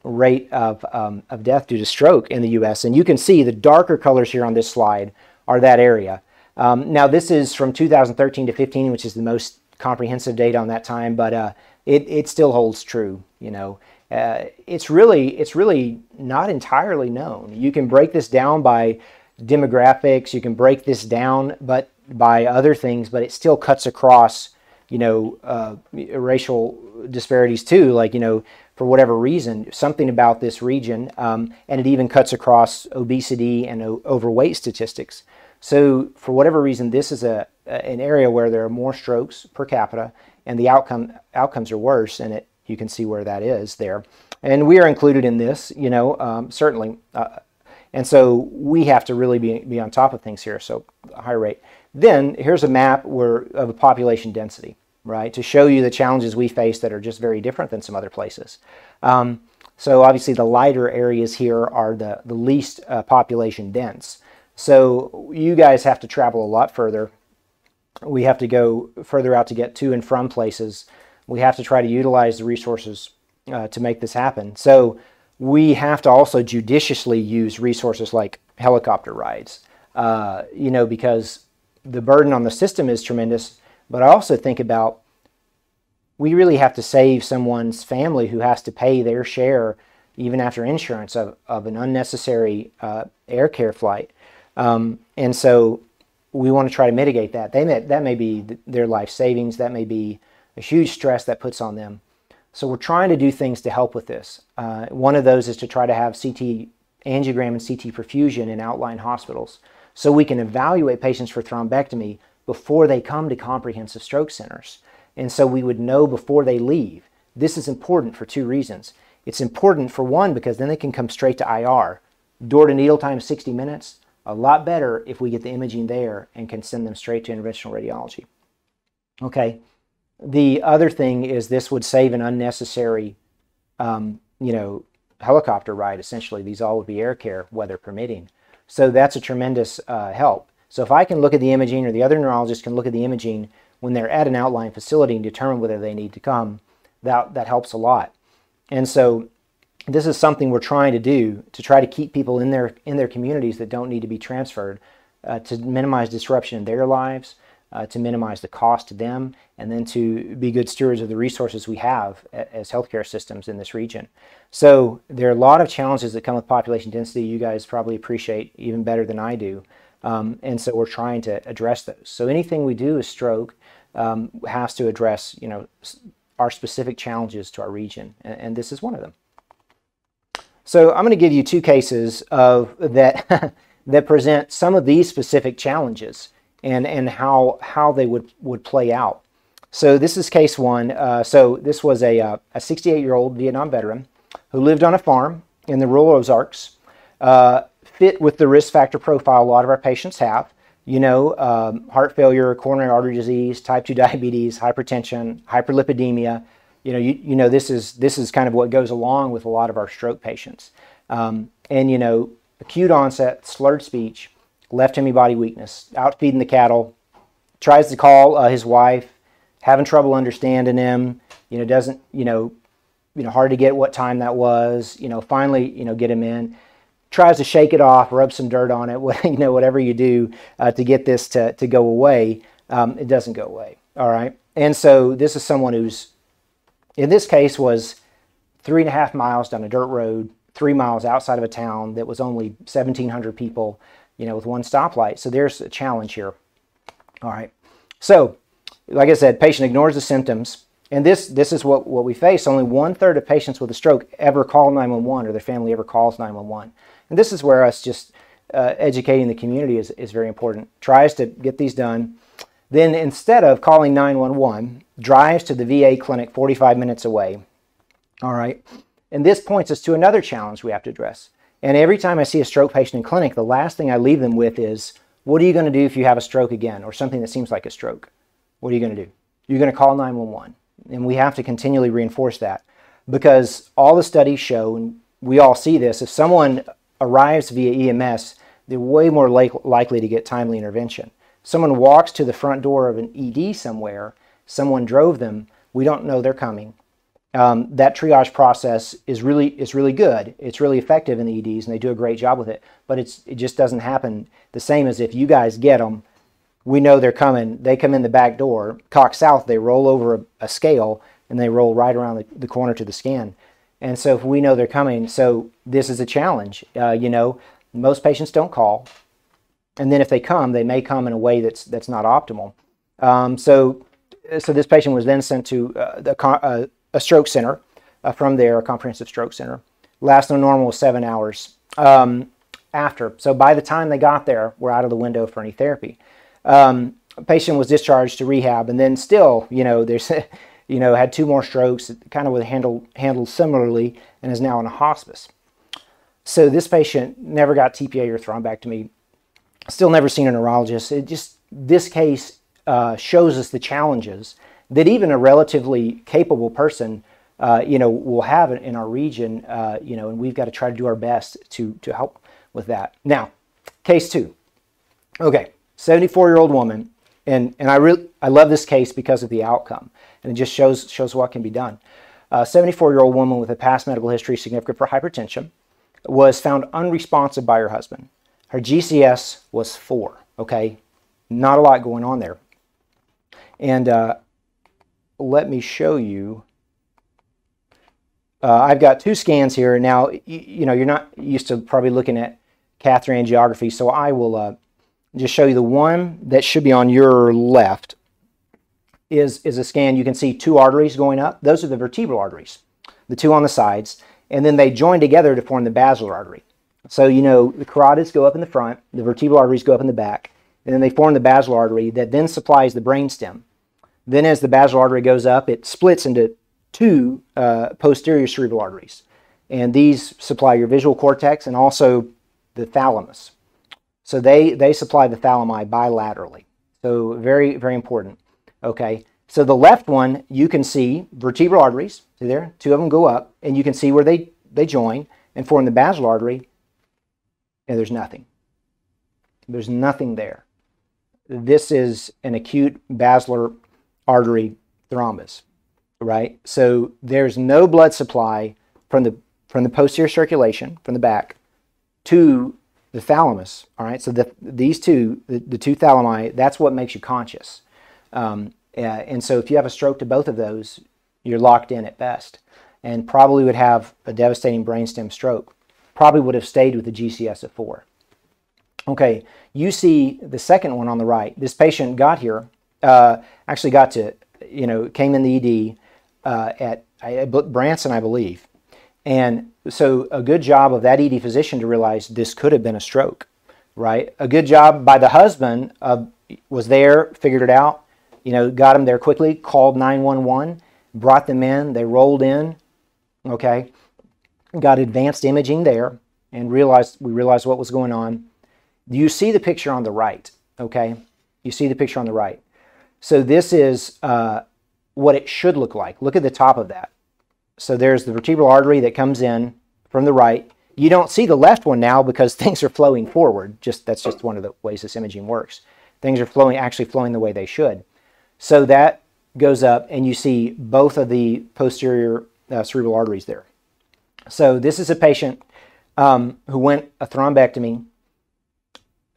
rate of, um, of death due to stroke in the U.S. And you can see the darker colors here on this slide are that area. Um, now this is from 2013 to 15, which is the most comprehensive data on that time, but uh, it, it still holds true. You know, uh, it's really it's really not entirely known. You can break this down by demographics. You can break this down, but by other things, but it still cuts across, you know, uh, racial disparities too. Like, you know, for whatever reason, something about this region, um, and it even cuts across obesity and overweight statistics. So, for whatever reason, this is a, an area where there are more strokes per capita, and the outcome outcomes are worse. And it you can see where that is there, and we are included in this. You know, um, certainly. Uh, and so we have to really be, be on top of things here. So high rate. Then here's a map where, of a population density, right, to show you the challenges we face that are just very different than some other places. Um, so obviously the lighter areas here are the, the least uh, population dense. So you guys have to travel a lot further. We have to go further out to get to and from places. We have to try to utilize the resources uh, to make this happen. So we have to also judiciously use resources like helicopter rides, uh, you know, because the burden on the system is tremendous, but I also think about we really have to save someone's family who has to pay their share, even after insurance, of, of an unnecessary uh, air care flight. Um, and so we want to try to mitigate that. They may, that may be their life savings, that may be a huge stress that puts on them. So we're trying to do things to help with this. Uh, one of those is to try to have CT angiogram and CT perfusion in outlying hospitals so we can evaluate patients for thrombectomy before they come to comprehensive stroke centers. And so we would know before they leave. This is important for two reasons. It's important for one because then they can come straight to IR. Door to needle time 60 minutes. A lot better if we get the imaging there and can send them straight to interventional radiology. Okay. The other thing is this would save an unnecessary, um, you know, helicopter ride. Essentially, these all would be air care, weather permitting. So that's a tremendous uh, help. So if I can look at the imaging or the other neurologist can look at the imaging when they're at an outlying facility and determine whether they need to come, that, that helps a lot. And so this is something we're trying to do to try to keep people in their, in their communities that don't need to be transferred uh, to minimize disruption in their lives, uh, to minimize the cost to them, and then to be good stewards of the resources we have as healthcare systems in this region. So there are a lot of challenges that come with population density. You guys probably appreciate even better than I do. Um, and so we're trying to address those. So anything we do with stroke um, has to address, you know, our specific challenges to our region, and, and this is one of them. So I'm going to give you two cases of that that present some of these specific challenges and and how how they would would play out. So this is case one. Uh, so this was a uh, a 68 year old Vietnam veteran who lived on a farm in the rural Ozarks. Uh, fit with the risk factor profile a lot of our patients have. You know, um, heart failure, coronary artery disease, type 2 diabetes, hypertension, hyperlipidemia. You know, you, you know this is this is kind of what goes along with a lot of our stroke patients. Um, and you know, acute onset, slurred speech, left hemi body weakness, out feeding the cattle, tries to call uh, his wife, having trouble understanding him. You know, doesn't you know, you know, hard to get what time that was. You know, finally, you know, get him in tries to shake it off, rub some dirt on it, you know, whatever you do uh, to get this to, to go away, um, it doesn't go away. All right. And so this is someone who's, in this case, was three and a half miles down a dirt road, three miles outside of a town that was only 1,700 people, you know, with one stoplight. So there's a challenge here. All right. So, like I said, patient ignores the symptoms. And this, this is what, what we face. Only one third of patients with a stroke ever call 911 or their family ever calls 911. And this is where us just uh, educating the community is, is very important. Tries to get these done. Then instead of calling 911, drives to the VA clinic 45 minutes away. All right. And this points us to another challenge we have to address. And every time I see a stroke patient in clinic, the last thing I leave them with is, what are you going to do if you have a stroke again or something that seems like a stroke? What are you going to do? You're going to call 911. And we have to continually reinforce that because all the studies show, and we all see this, if someone arrives via EMS, they're way more like, likely to get timely intervention. Someone walks to the front door of an ED somewhere, someone drove them, we don't know they're coming. Um, that triage process is really is really good. It's really effective in the EDs, and they do a great job with it. But it's it just doesn't happen the same as if you guys get them. We know they're coming. They come in the back door. Cox South, they roll over a, a scale and they roll right around the, the corner to the scan. And so if we know they're coming, so this is a challenge. Uh, you know, most patients don't call, and then if they come, they may come in a way that's that's not optimal. Um, so, so this patient was then sent to uh, the, uh, a stroke center uh, from there, a comprehensive stroke center. Last known normal was seven hours um, after. So by the time they got there, we're out of the window for any therapy. Um, patient was discharged to rehab, and then still, you know, there's you know, had two more strokes, kind of was handled, handled similarly, and is now in a hospice. So this patient never got TPA or thrombectomy, still never seen a neurologist. It just, this case uh, shows us the challenges that even a relatively capable person, uh, you know, will have in our region, uh, you know, and we've got to try to do our best to, to help with that. Now, case two. Okay, 74-year-old woman, and, and I, really, I love this case because of the outcome and it just shows, shows what can be done. A 74-year-old woman with a past medical history significant for hypertension was found unresponsive by her husband. Her GCS was 4, okay? Not a lot going on there. And uh, let me show you. Uh, I've got two scans here. Now, you, know, you're not used to probably looking at catheter angiography, so I will uh, just show you the one that should be on your left is, is a scan. You can see two arteries going up. Those are the vertebral arteries, the two on the sides, and then they join together to form the basilar artery. So, you know, the carotids go up in the front, the vertebral arteries go up in the back, and then they form the basal artery that then supplies the brainstem. Then as the basal artery goes up, it splits into two uh, posterior cerebral arteries. And these supply your visual cortex and also the thalamus. So they, they supply the thalami bilaterally. So very, very important. Okay, so the left one, you can see vertebral arteries. See there? Two of them go up, and you can see where they, they join and form the basal artery, and there's nothing. There's nothing there. This is an acute basilar artery thrombus, right? So there's no blood supply from the from the posterior circulation from the back to the thalamus. All right, so the, these two, the, the two thalami, that's what makes you conscious. Um, uh, and so if you have a stroke to both of those, you're locked in at best, and probably would have a devastating brainstem stroke. Probably would have stayed with the GCS at four. Okay, you see the second one on the right. This patient got here, uh, actually got to, you know, came in the ED uh, at Branson, I believe. And so a good job of that ED physician to realize this could have been a stroke, right? A good job by the husband uh, was there, figured it out, you know, got them there quickly, called 911, brought them in, they rolled in, okay, got advanced imaging there, and realized we realized what was going on. You see the picture on the right, okay? You see the picture on the right. So this is uh, what it should look like. Look at the top of that. So there's the vertebral artery that comes in from the right. You don't see the left one now because things are flowing forward. Just That's just one of the ways this imaging works. Things are flowing, actually flowing the way they should. So that goes up and you see both of the posterior uh, cerebral arteries there. So this is a patient um, who went a thrombectomy.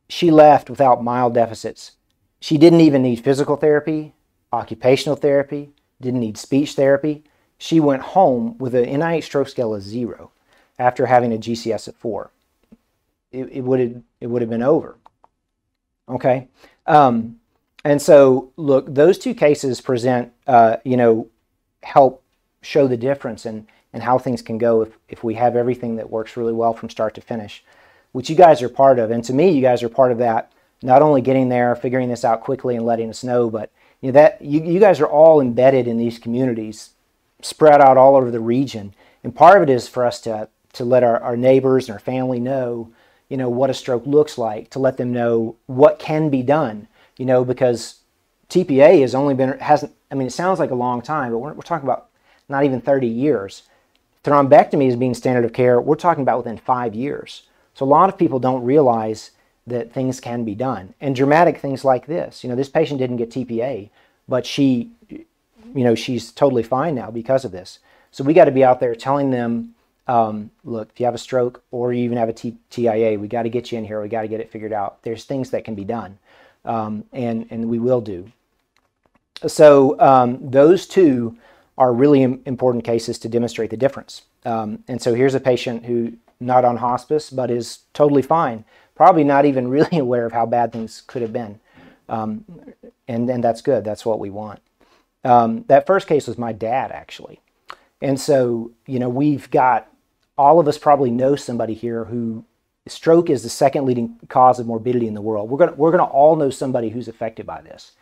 She left without mild deficits. She didn't even need physical therapy, occupational therapy, didn't need speech therapy. She went home with an NIH stroke scale of zero after having a GCS at four. It, it would have it would have been over. Okay, um, and so, look, those two cases present, uh, you know, help show the difference and and how things can go if, if we have everything that works really well from start to finish, which you guys are part of. And to me, you guys are part of that, not only getting there, figuring this out quickly and letting us know, but you know, that you, you guys are all embedded in these communities, spread out all over the region. And part of it is for us to, to let our, our neighbors and our family know, you know, what a stroke looks like, to let them know what can be done you know, because TPA has only been, hasn't, I mean, it sounds like a long time, but we're, we're talking about not even 30 years. Thrombectomy is being standard of care, we're talking about within five years. So a lot of people don't realize that things can be done. And dramatic things like this, you know, this patient didn't get TPA, but she, you know, she's totally fine now because of this. So we got to be out there telling them, um, look, if you have a stroke or you even have a T- TIA, we got to get you in here. We got to get it figured out. There's things that can be done um, and, and we will do. So um, those two are really important cases to demonstrate the difference. Um, and so here's a patient who not on hospice, but is totally fine, probably not even really aware of how bad things could have been. Um, and, and that's good. That's what we want. Um, that first case was my dad, actually. And so, you know, we've got, all of us probably know somebody here who stroke is the second leading cause of morbidity in the world. We're going we're going to all know somebody who's affected by this.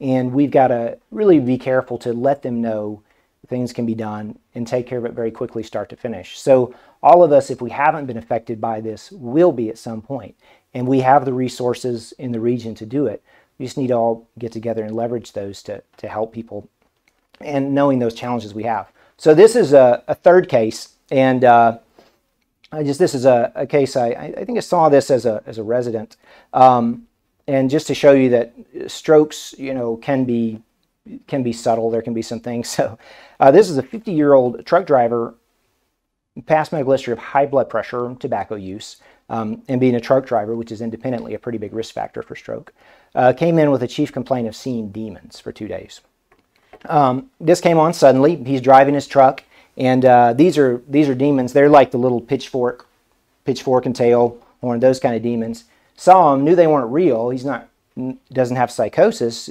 And we've got to really be careful to let them know things can be done and take care of it very quickly, start to finish. So, all of us, if we haven't been affected by this, will be at some point. And we have the resources in the region to do it. We just need to all get together and leverage those to, to help people and knowing those challenges we have. So, this is a, a third case. And uh, I just this is a, a case I, I think I saw this as a as a resident, um, and just to show you that strokes you know can be can be subtle. There can be some things. So uh, this is a 50 year old truck driver, past medical history of high blood pressure, tobacco use, um, and being a truck driver, which is independently a pretty big risk factor for stroke. Uh, came in with a chief complaint of seeing demons for two days. Um, this came on suddenly. He's driving his truck, and uh, these are these are demons. They're like the little pitchfork, pitchfork and tail, one of those kind of demons. Saw him, knew they weren't real. He's not doesn't have psychosis.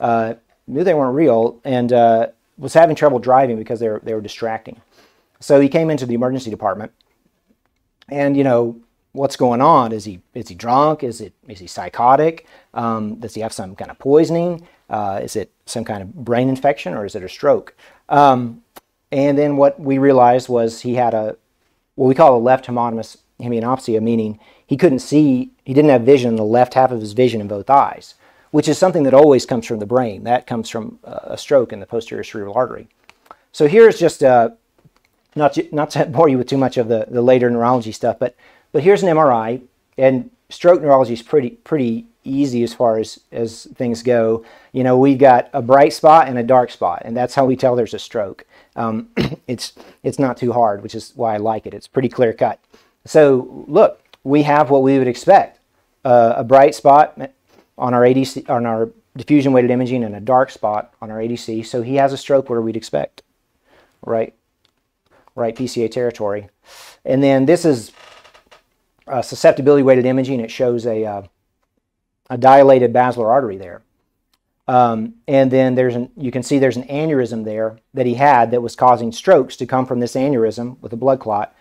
Uh, knew they weren't real, and uh, was having trouble driving because they were they were distracting. So he came into the emergency department, and you know what's going on? Is he is he drunk? Is it is he psychotic? Um, does he have some kind of poisoning? Uh, is it some kind of brain infection or is it a stroke? Um, and then what we realized was he had a what we call a left homonymous hemianopsia, meaning he couldn't see, he didn't have vision in the left half of his vision in both eyes, which is something that always comes from the brain. That comes from a stroke in the posterior cerebral artery. So here's just uh, not not to bore you with too much of the, the later neurology stuff, but but here's an MRI, and stroke neurology is pretty pretty easy as far as as things go. You know, we've got a bright spot and a dark spot, and that's how we tell there's a stroke. Um, it's it's not too hard, which is why I like it. It's pretty clear cut. So look, we have what we would expect: uh, a bright spot on our ADC on our diffusion weighted imaging and a dark spot on our ADC. So he has a stroke where we'd expect, right? Right PCA territory. And then this is uh, susceptibility weighted imaging, it shows a, uh, a dilated basilar artery there. Um, and then there's an, you can see there's an aneurysm there that he had that was causing strokes to come from this aneurysm with a blood clot,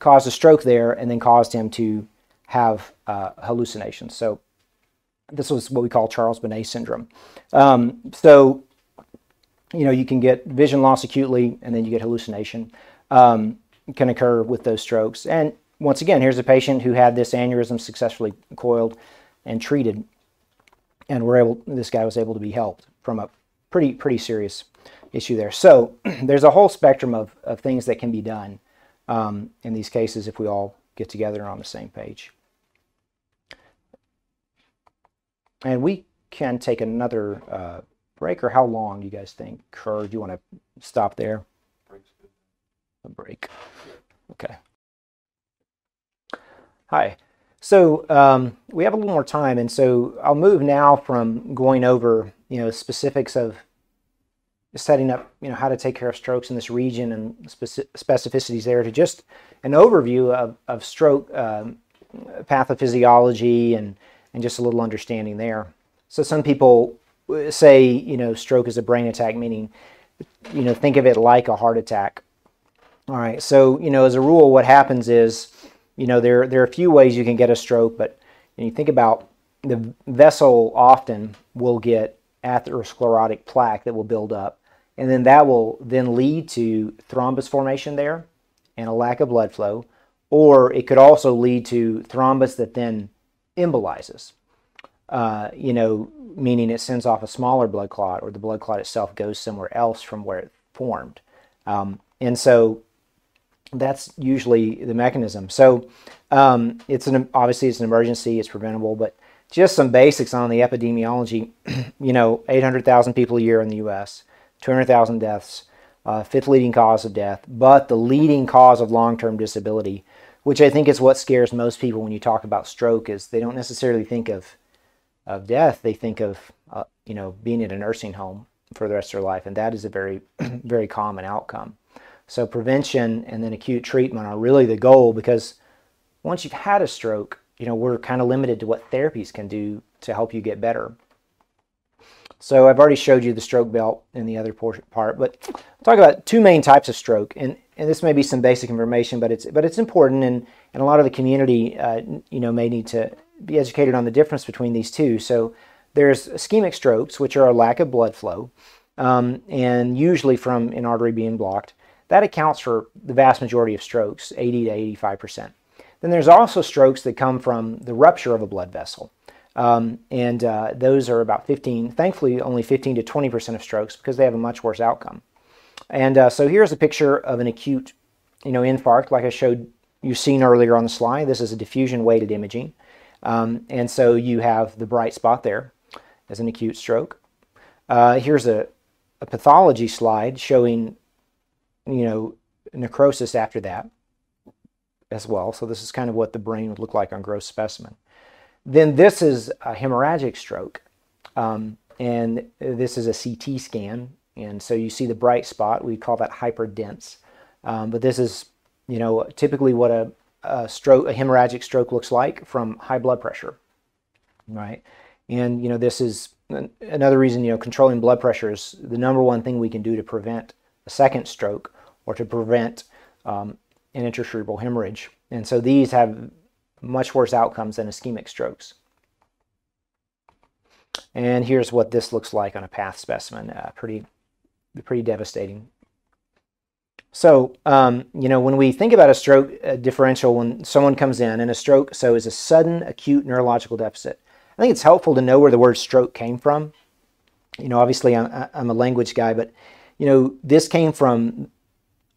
caused a stroke there, and then caused him to have uh, hallucinations. So this was what we call Charles Bonnet syndrome. Um, so, you know, you can get vision loss acutely, and then you get hallucination. Um, can occur with those strokes. And once again, here's a patient who had this aneurysm successfully coiled and treated, and we're able. This guy was able to be helped from a pretty pretty serious issue there. So there's a whole spectrum of, of things that can be done um, in these cases if we all get together and on the same page. And we can take another uh, break, or how long do you guys think? Or do you want to stop there? A break. Okay. Hi. So um, we have a little more time, and so I'll move now from going over you know specifics of setting up you know how to take care of strokes in this region and specificities there to just an overview of, of stroke um, pathophysiology and and just a little understanding there. So some people uh, say you know stroke is a brain attack, meaning you know think of it like a heart attack. All right. So you know as a rule, what happens is you know, there, there are a few ways you can get a stroke, but you think about the vessel often will get atherosclerotic plaque that will build up. And then that will then lead to thrombus formation there and a lack of blood flow. Or it could also lead to thrombus that then embolizes, uh, you know, meaning it sends off a smaller blood clot or the blood clot itself goes somewhere else from where it formed. Um, and so that's usually the mechanism. So um, it's an obviously it's an emergency, it's preventable, but just some basics on the epidemiology. you know, 800,000 people a year in the U.S., 200,000 deaths, uh, fifth leading cause of death, but the leading cause of long-term disability, which I think is what scares most people when you talk about stroke, is they don't necessarily think of of death. They think of uh, you know being in a nursing home for the rest of their life, and that is a very very common outcome. So prevention and then acute treatment are really the goal because once you've had a stroke, you know, we're kind of limited to what therapies can do to help you get better. So I've already showed you the stroke belt in the other part, but talk about two main types of stroke, and, and this may be some basic information, but it's but it's important, and, and a lot of the community, uh, you know, may need to be educated on the difference between these two. So there's ischemic strokes, which are a lack of blood flow, um, and usually from an artery being blocked. That accounts for the vast majority of strokes, 80 to 85%. Then there's also strokes that come from the rupture of a blood vessel. Um, and uh, those are about 15, thankfully only 15 to 20% of strokes because they have a much worse outcome. And uh, so here's a picture of an acute, you know, infarct like I showed you seen earlier on the slide. This is a diffusion weighted imaging. Um, and so you have the bright spot there as an acute stroke. Uh, here's a, a pathology slide showing you know, necrosis after that as well. So this is kind of what the brain would look like on gross specimen. Then this is a hemorrhagic stroke. Um, and this is a CT scan And so you see the bright spot, we call that hyperdense. Um, but this is, you know, typically what a, a stroke, a hemorrhagic stroke looks like from high blood pressure, right? And, you know, this is another reason, you know, controlling blood pressure is the number one thing we can do to prevent a second stroke or to prevent um, an intracerebral hemorrhage. And so these have much worse outcomes than ischemic strokes. And here's what this looks like on a path specimen. Uh, pretty, pretty devastating. So, um, you know, when we think about a stroke uh, differential, when someone comes in and a stroke, so is a sudden acute neurological deficit. I think it's helpful to know where the word stroke came from. You know, obviously I'm, I'm a language guy, but, you know, this came from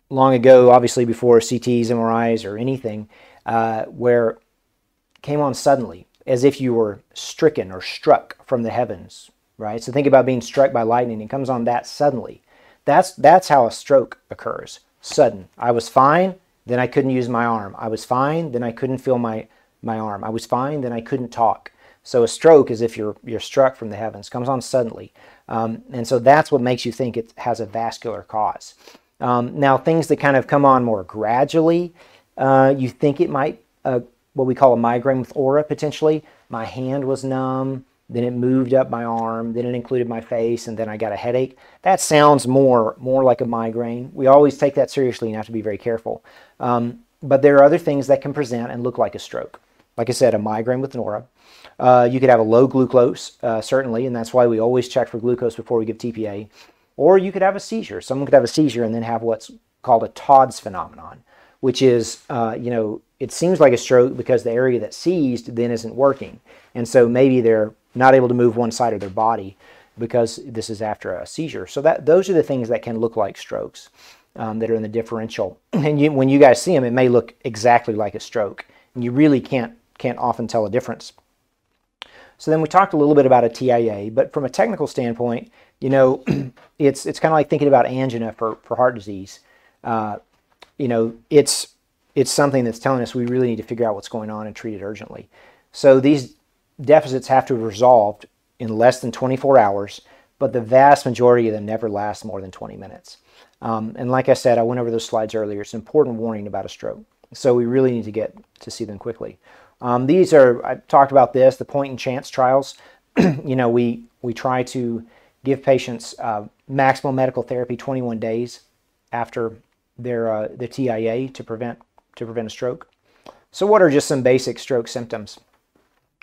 long ago, obviously before CTs, MRIs, or anything, uh, where came on suddenly, as if you were stricken or struck from the heavens, right? So think about being struck by lightning. It comes on that suddenly. That's, that's how a stroke occurs. Sudden. I was fine, then I couldn't use my arm. I was fine, then I couldn't feel my, my arm. I was fine, then I couldn't talk. So a stroke is if you're, you're struck from the heavens, comes on suddenly. Um, and so that's what makes you think it has a vascular cause. Um, now, things that kind of come on more gradually, uh, you think it might, uh, what we call a migraine with aura potentially. My hand was numb, then it moved up my arm, then it included my face, and then I got a headache. That sounds more, more like a migraine. We always take that seriously and have to be very careful. Um, but there are other things that can present and look like a stroke. Like I said, a migraine with aura. Uh, you could have a low glucose, uh, certainly, and that's why we always check for glucose before we give TPA. Or you could have a seizure. Someone could have a seizure and then have what's called a Todd's phenomenon, which is, uh, you know, it seems like a stroke because the area that's seized then isn't working. And so maybe they're not able to move one side of their body because this is after a seizure. So that those are the things that can look like strokes um, that are in the differential. And you, when you guys see them, it may look exactly like a stroke. And you really can't, can't often tell a difference. So then we talked a little bit about a TIA, but from a technical standpoint, you know, it's it's kind of like thinking about angina for, for heart disease. Uh, you know, it's it's something that's telling us we really need to figure out what's going on and treat it urgently. So these deficits have to be resolved in less than 24 hours, but the vast majority of them never last more than 20 minutes. Um, and like I said, I went over those slides earlier. It's an important warning about a stroke. So we really need to get to see them quickly. Um, these are, I talked about this, the point and chance trials. you know, we, we try to give patients uh, maximal medical therapy 21 days after their uh, the TIA to prevent to prevent a stroke. So what are just some basic stroke symptoms?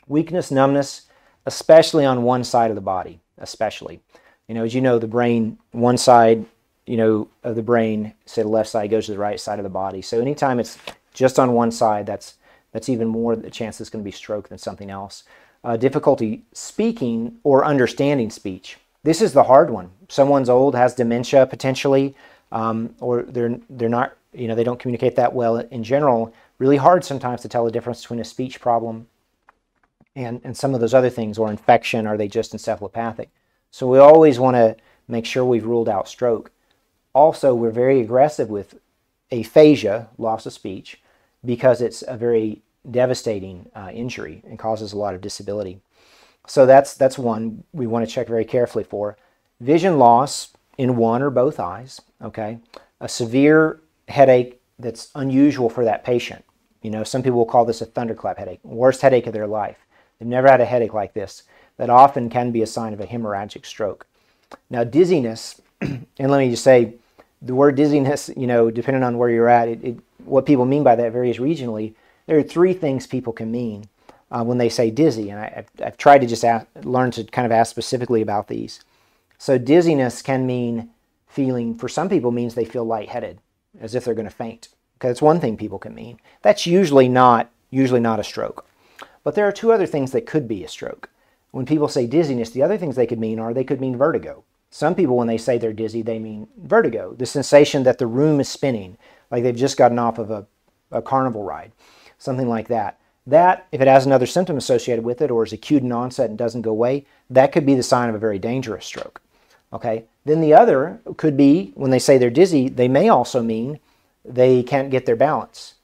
Weakness, numbness, especially on one side of the body, especially. You know, as you know, the brain, one side, you know, of the brain, say the left side goes to the right side of the body. So anytime it's just on one side, that's that's even more the chance it's going to be stroke than something else. Uh, difficulty speaking or understanding speech. This is the hard one. Someone's old, has dementia potentially, um, or they're they're not, you know, they don't communicate that well in general. Really hard sometimes to tell the difference between a speech problem and and some of those other things, or infection. Are they just encephalopathic? So we always want to make sure we've ruled out stroke. Also, we're very aggressive with aphasia, loss of speech, because it's a very devastating uh, injury and causes a lot of disability. So that's, that's one we want to check very carefully for. Vision loss in one or both eyes, okay? A severe headache that's unusual for that patient. You know, some people will call this a thunderclap headache, worst headache of their life. They've never had a headache like this. That often can be a sign of a hemorrhagic stroke. Now, dizziness, and let me just say, the word dizziness, you know, depending on where you're at, it, it, what people mean by that varies regionally. There are three things people can mean uh, when they say dizzy. And I, have I've tried to just ask, learn to kind of ask specifically about these. So dizziness can mean feeling, for some people, means they feel lightheaded, as if they're going to faint. Okay, that's one thing people can mean. That's usually not usually not a stroke. But there are two other things that could be a stroke. When people say dizziness, the other things they could mean are they could mean vertigo. Some people, when they say they're dizzy, they mean vertigo, the sensation that the room is spinning, like they've just gotten off of a, a carnival ride, something like that. That, if it has another symptom associated with it or is acute in onset and doesn't go away, that could be the sign of a very dangerous stroke. Okay. Then the other could be when they say they're dizzy, they may also mean they can't get their balance.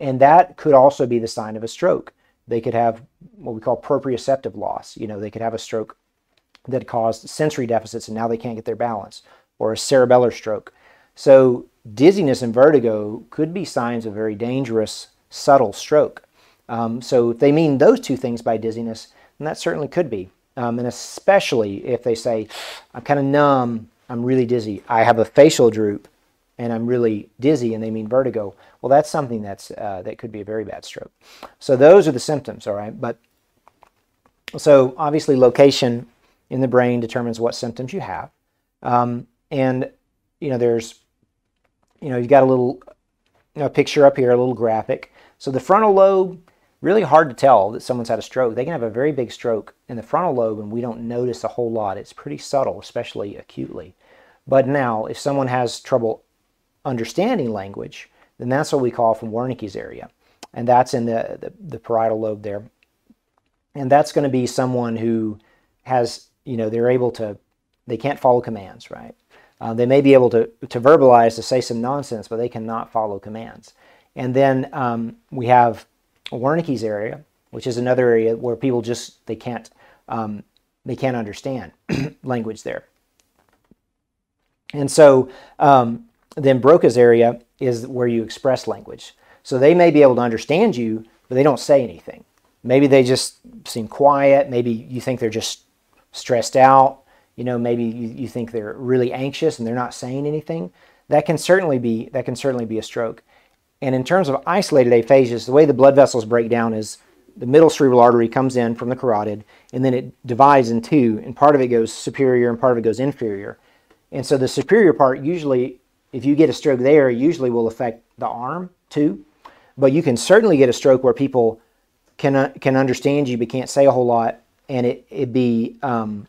And that could also be the sign of a stroke. They could have what we call proprioceptive loss. You know, they could have a stroke that caused sensory deficits and now they can't get their balance, or a cerebellar stroke. So, dizziness and vertigo could be signs of very dangerous, subtle stroke. Um, so, if they mean those two things by dizziness, then that certainly could be. Um, and especially if they say, I'm kind of numb, I'm really dizzy, I have a facial droop, and I'm really dizzy, and they mean vertigo. Well, that's something that's uh, that could be a very bad stroke. So those are the symptoms, all right. But so obviously, location in the brain determines what symptoms you have, um, and you know there's you know you've got a little you know, picture up here, a little graphic. So the frontal lobe, really hard to tell that someone's had a stroke. They can have a very big stroke in the frontal lobe, and we don't notice a whole lot. It's pretty subtle, especially acutely. But now, if someone has trouble understanding language, then that's what we call from Wernicke's area. And that's in the, the, the parietal lobe there. And that's going to be someone who has, you know, they're able to, they can't follow commands, right? Uh, they may be able to, to verbalize, to say some nonsense, but they cannot follow commands. And then um, we have Wernicke's area, which is another area where people just, they can't, um, they can't understand language there. And so um, then Broca's area is where you express language. So they may be able to understand you, but they don't say anything. Maybe they just seem quiet. Maybe you think they're just stressed out. You know, maybe you, you think they're really anxious and they're not saying anything. That can certainly be that can certainly be a stroke. And in terms of isolated aphasias, the way the blood vessels break down is the middle cerebral artery comes in from the carotid, and then it divides in two, and part of it goes superior and part of it goes inferior. And so the superior part usually if you get a stroke there, usually will affect the arm too. But you can certainly get a stroke where people can uh, can understand you but can't say a whole lot, and it it be um,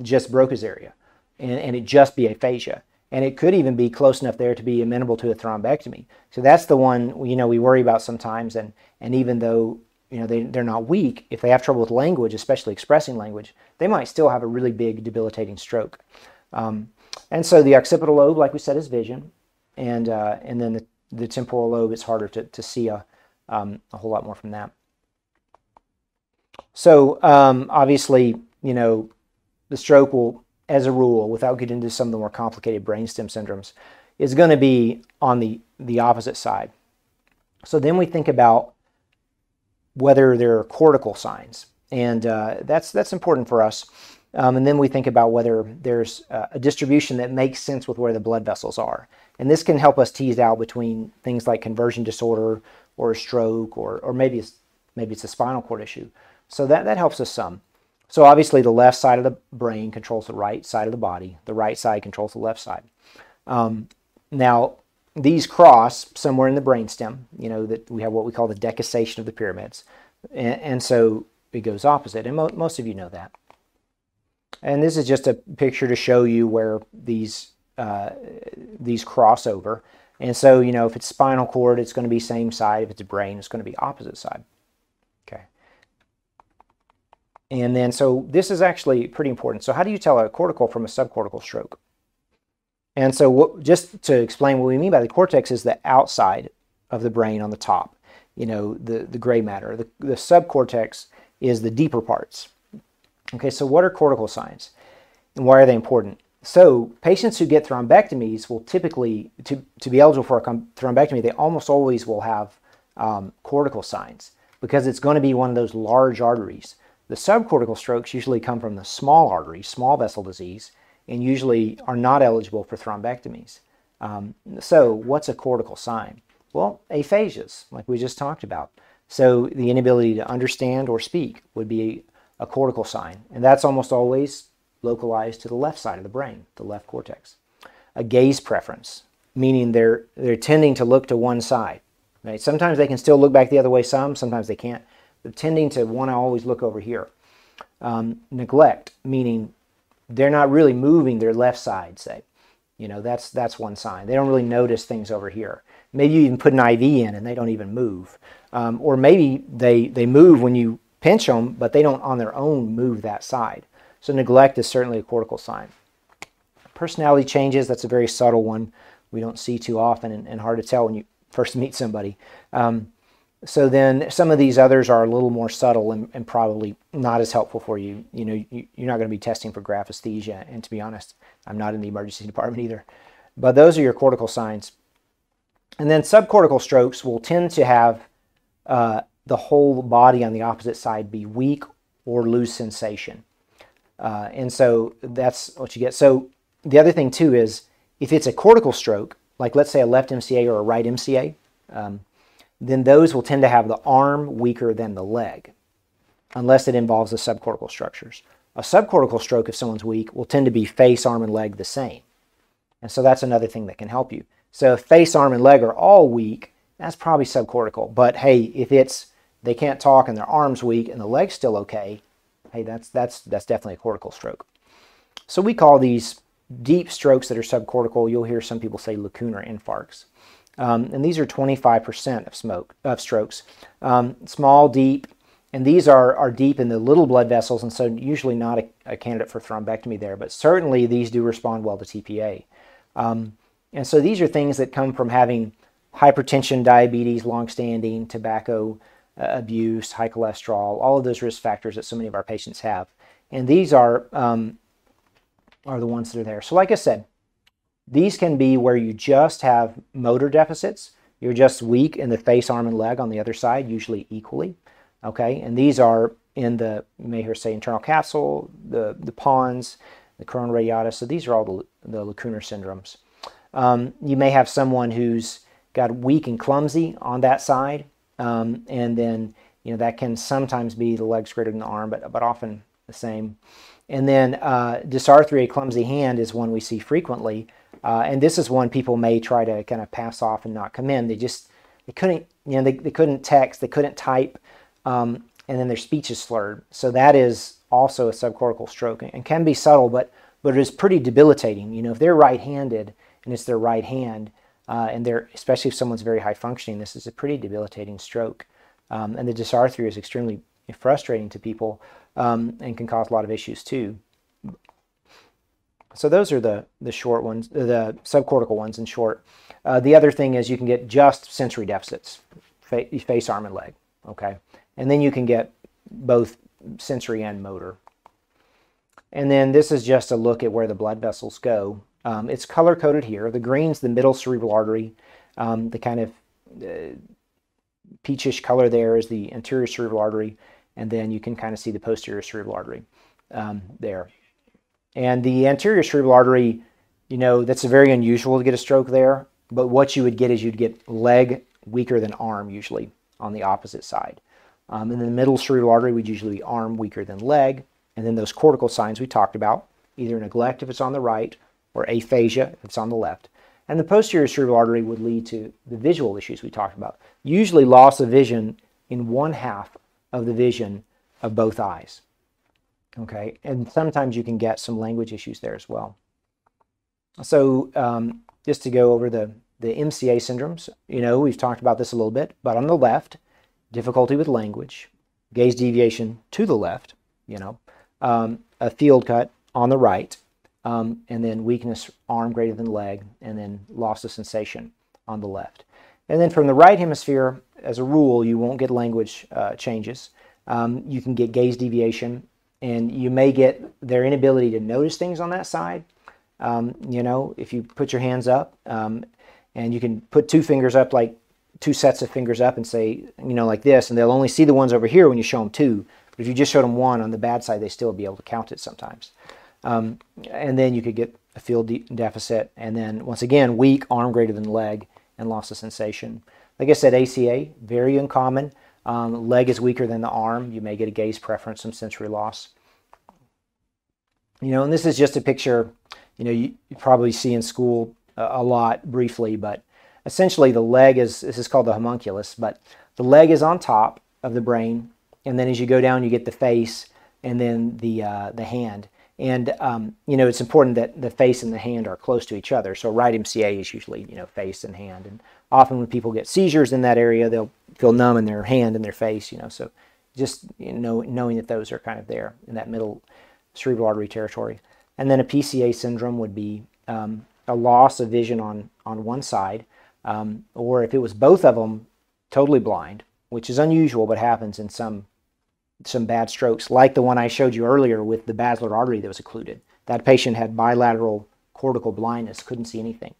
just Broca's area, and, and it just be aphasia, and it could even be close enough there to be amenable to a thrombectomy. So that's the one you know we worry about sometimes, and and even though you know they they're not weak, if they have trouble with language, especially expressing language, they might still have a really big debilitating stroke. Um, and so the occipital lobe, like we said, is vision, and uh, and then the, the temporal lobe, it's harder to, to see a, um, a whole lot more from that. So um, obviously, you know, the stroke will, as a rule, without getting into some of the more complicated brainstem syndromes, is going to be on the, the opposite side. So then we think about whether there are cortical signs, and uh, that's that's important for us. Um, and then we think about whether there's uh, a distribution that makes sense with where the blood vessels are. And this can help us tease out between things like conversion disorder or a stroke or, or maybe, it's, maybe it's a spinal cord issue. So that, that helps us some. So obviously the left side of the brain controls the right side of the body. The right side controls the left side. Um, now, these cross somewhere in the brainstem. You know, that we have what we call the decussation of the pyramids. And, and so it goes opposite. And mo most of you know that. And this is just a picture to show you where these uh, these crossover. And so, you know, if it's spinal cord, it's going to be same side. If it's brain, it's going to be opposite side. Okay. And then, so this is actually pretty important. So how do you tell a cortical from a subcortical stroke? And so what, just to explain what we mean by the cortex is the outside of the brain on the top, you know, the, the gray matter. The, the subcortex is the deeper parts. Okay, so what are cortical signs and why are they important? So patients who get thrombectomies will typically, to, to be eligible for a thrombectomy, they almost always will have um, cortical signs because it's going to be one of those large arteries. The subcortical strokes usually come from the small arteries, small vessel disease, and usually are not eligible for thrombectomies. Um, so what's a cortical sign? Well, aphasias, like we just talked about. So the inability to understand or speak would be a cortical sign, and that's almost always localized to the left side of the brain, the left cortex. A gaze preference, meaning they're they're tending to look to one side. Right? Sometimes they can still look back the other way. Some, sometimes they can't. They're tending to want to always look over here. Um, neglect, meaning they're not really moving their left side. Say, you know, that's that's one sign. They don't really notice things over here. Maybe you even put an IV in and they don't even move, um, or maybe they they move when you pinch them, but they don't on their own move that side. So neglect is certainly a cortical sign. Personality changes, that's a very subtle one we don't see too often and, and hard to tell when you first meet somebody. Um, so then some of these others are a little more subtle and, and probably not as helpful for you. You know, you, you're not going to be testing for graphesthesia. And to be honest, I'm not in the emergency department either. But those are your cortical signs. And then subcortical strokes will tend to have uh, the whole body on the opposite side be weak or lose sensation. Uh, and so that's what you get. So the other thing too is if it's a cortical stroke, like let's say a left MCA or a right MCA, um, then those will tend to have the arm weaker than the leg, unless it involves the subcortical structures. A subcortical stroke, if someone's weak, will tend to be face, arm, and leg the same. And so that's another thing that can help you. So if face, arm, and leg are all weak, that's probably subcortical. But hey, if it's they can't talk and their arm's weak and the leg's still okay, hey, that's that's that's definitely a cortical stroke. So we call these deep strokes that are subcortical. You'll hear some people say lacunar infarcts. Um, and these are 25% of smoke of strokes. Um, small, deep, and these are, are deep in the little blood vessels, and so usually not a, a candidate for thrombectomy there, but certainly these do respond well to TPA. Um, and so these are things that come from having hypertension, diabetes, long-standing, tobacco abuse, high cholesterol, all of those risk factors that so many of our patients have. And these are, um, are the ones that are there. So like I said, these can be where you just have motor deficits. You're just weak in the face, arm, and leg on the other side, usually equally. Okay, and these are in the, you may hear say internal capsule, the, the pons, the corona radiata. So these are all the, the lacunar syndromes. Um, you may have someone who's got weak and clumsy on that side, um, and then you know that can sometimes be the legs greater than the arm, but but often the same. And then uh, dysarthria, clumsy hand, is one we see frequently, uh, and this is one people may try to kind of pass off and not come in. They just they couldn't you know they, they couldn't text, they couldn't type, um, and then their speech is slurred. So that is also a subcortical stroke and can be subtle, but but it is pretty debilitating. You know, if they're right-handed and it's their right hand, uh, and they're especially if someone's very high functioning, this is a pretty debilitating stroke. Um, and the dysarthria is extremely frustrating to people um, and can cause a lot of issues too. So those are the the short ones, the subcortical ones in short. Uh, the other thing is you can get just sensory deficits, face, arm, and leg. Okay, and then you can get both sensory and motor. And then this is just a look at where the blood vessels go. Um, it's color coded here. The green's the middle cerebral artery. Um, the kind of uh, peachish color there is the anterior cerebral artery, and then you can kind of see the posterior cerebral artery um, there. And the anterior cerebral artery, you know, that's very unusual to get a stroke there. But what you would get is you'd get leg weaker than arm usually on the opposite side. Um, the middle cerebral artery would usually be arm weaker than leg. And then those cortical signs we talked about, either neglect if it's on the right or aphasia if it's on the left. And the posterior cerebral artery would lead to the visual issues we talked about, usually loss of vision in one half of the vision of both eyes. Okay, and sometimes you can get some language issues there as well. So um, just to go over the, the MCA syndromes, you know, we've talked about this a little bit, but on the left, difficulty with language, gaze deviation to the left, you know, um, a field cut on the right, um, and then weakness arm greater than leg, and then loss of sensation on the left. And then from the right hemisphere, as a rule, you won't get language uh, changes. Um, you can get gaze deviation, and you may get their inability to notice things on that side. Um, you know, if you put your hands up, um, and you can put two fingers up, like two sets of fingers up, and say, you know, like this, and they'll only see the ones over here when you show them two. But if you just showed them one on the bad side, they still be able to count it sometimes. Um, and then you could get a field de deficit, and then once again, weak arm greater than leg and loss of sensation. Like I said, ACA, very uncommon. Um, leg is weaker than the arm. You may get a gaze preference, some sensory loss. You know, and this is just a picture, you know, you, you probably see in school a, a lot briefly, but essentially the leg is, this is called the homunculus, but the leg is on top of the brain, and then as you go down, you get the face and then the, uh, the hand. And um, you know, it's important that the face and the hand are close to each other. So right MCA is usually you know face and hand. And often when people get seizures in that area, they'll feel numb in their hand and their face. You know, so just you know, knowing that those are kind of there in that middle cerebral artery territory. And then a PCA syndrome would be um, a loss of vision on on one side, um, or if it was both of them, totally blind. which is unusual but happens in some some bad strokes, like the one I showed you earlier with the basilar artery that was occluded. That patient had bilateral cortical blindness, couldn't see anything.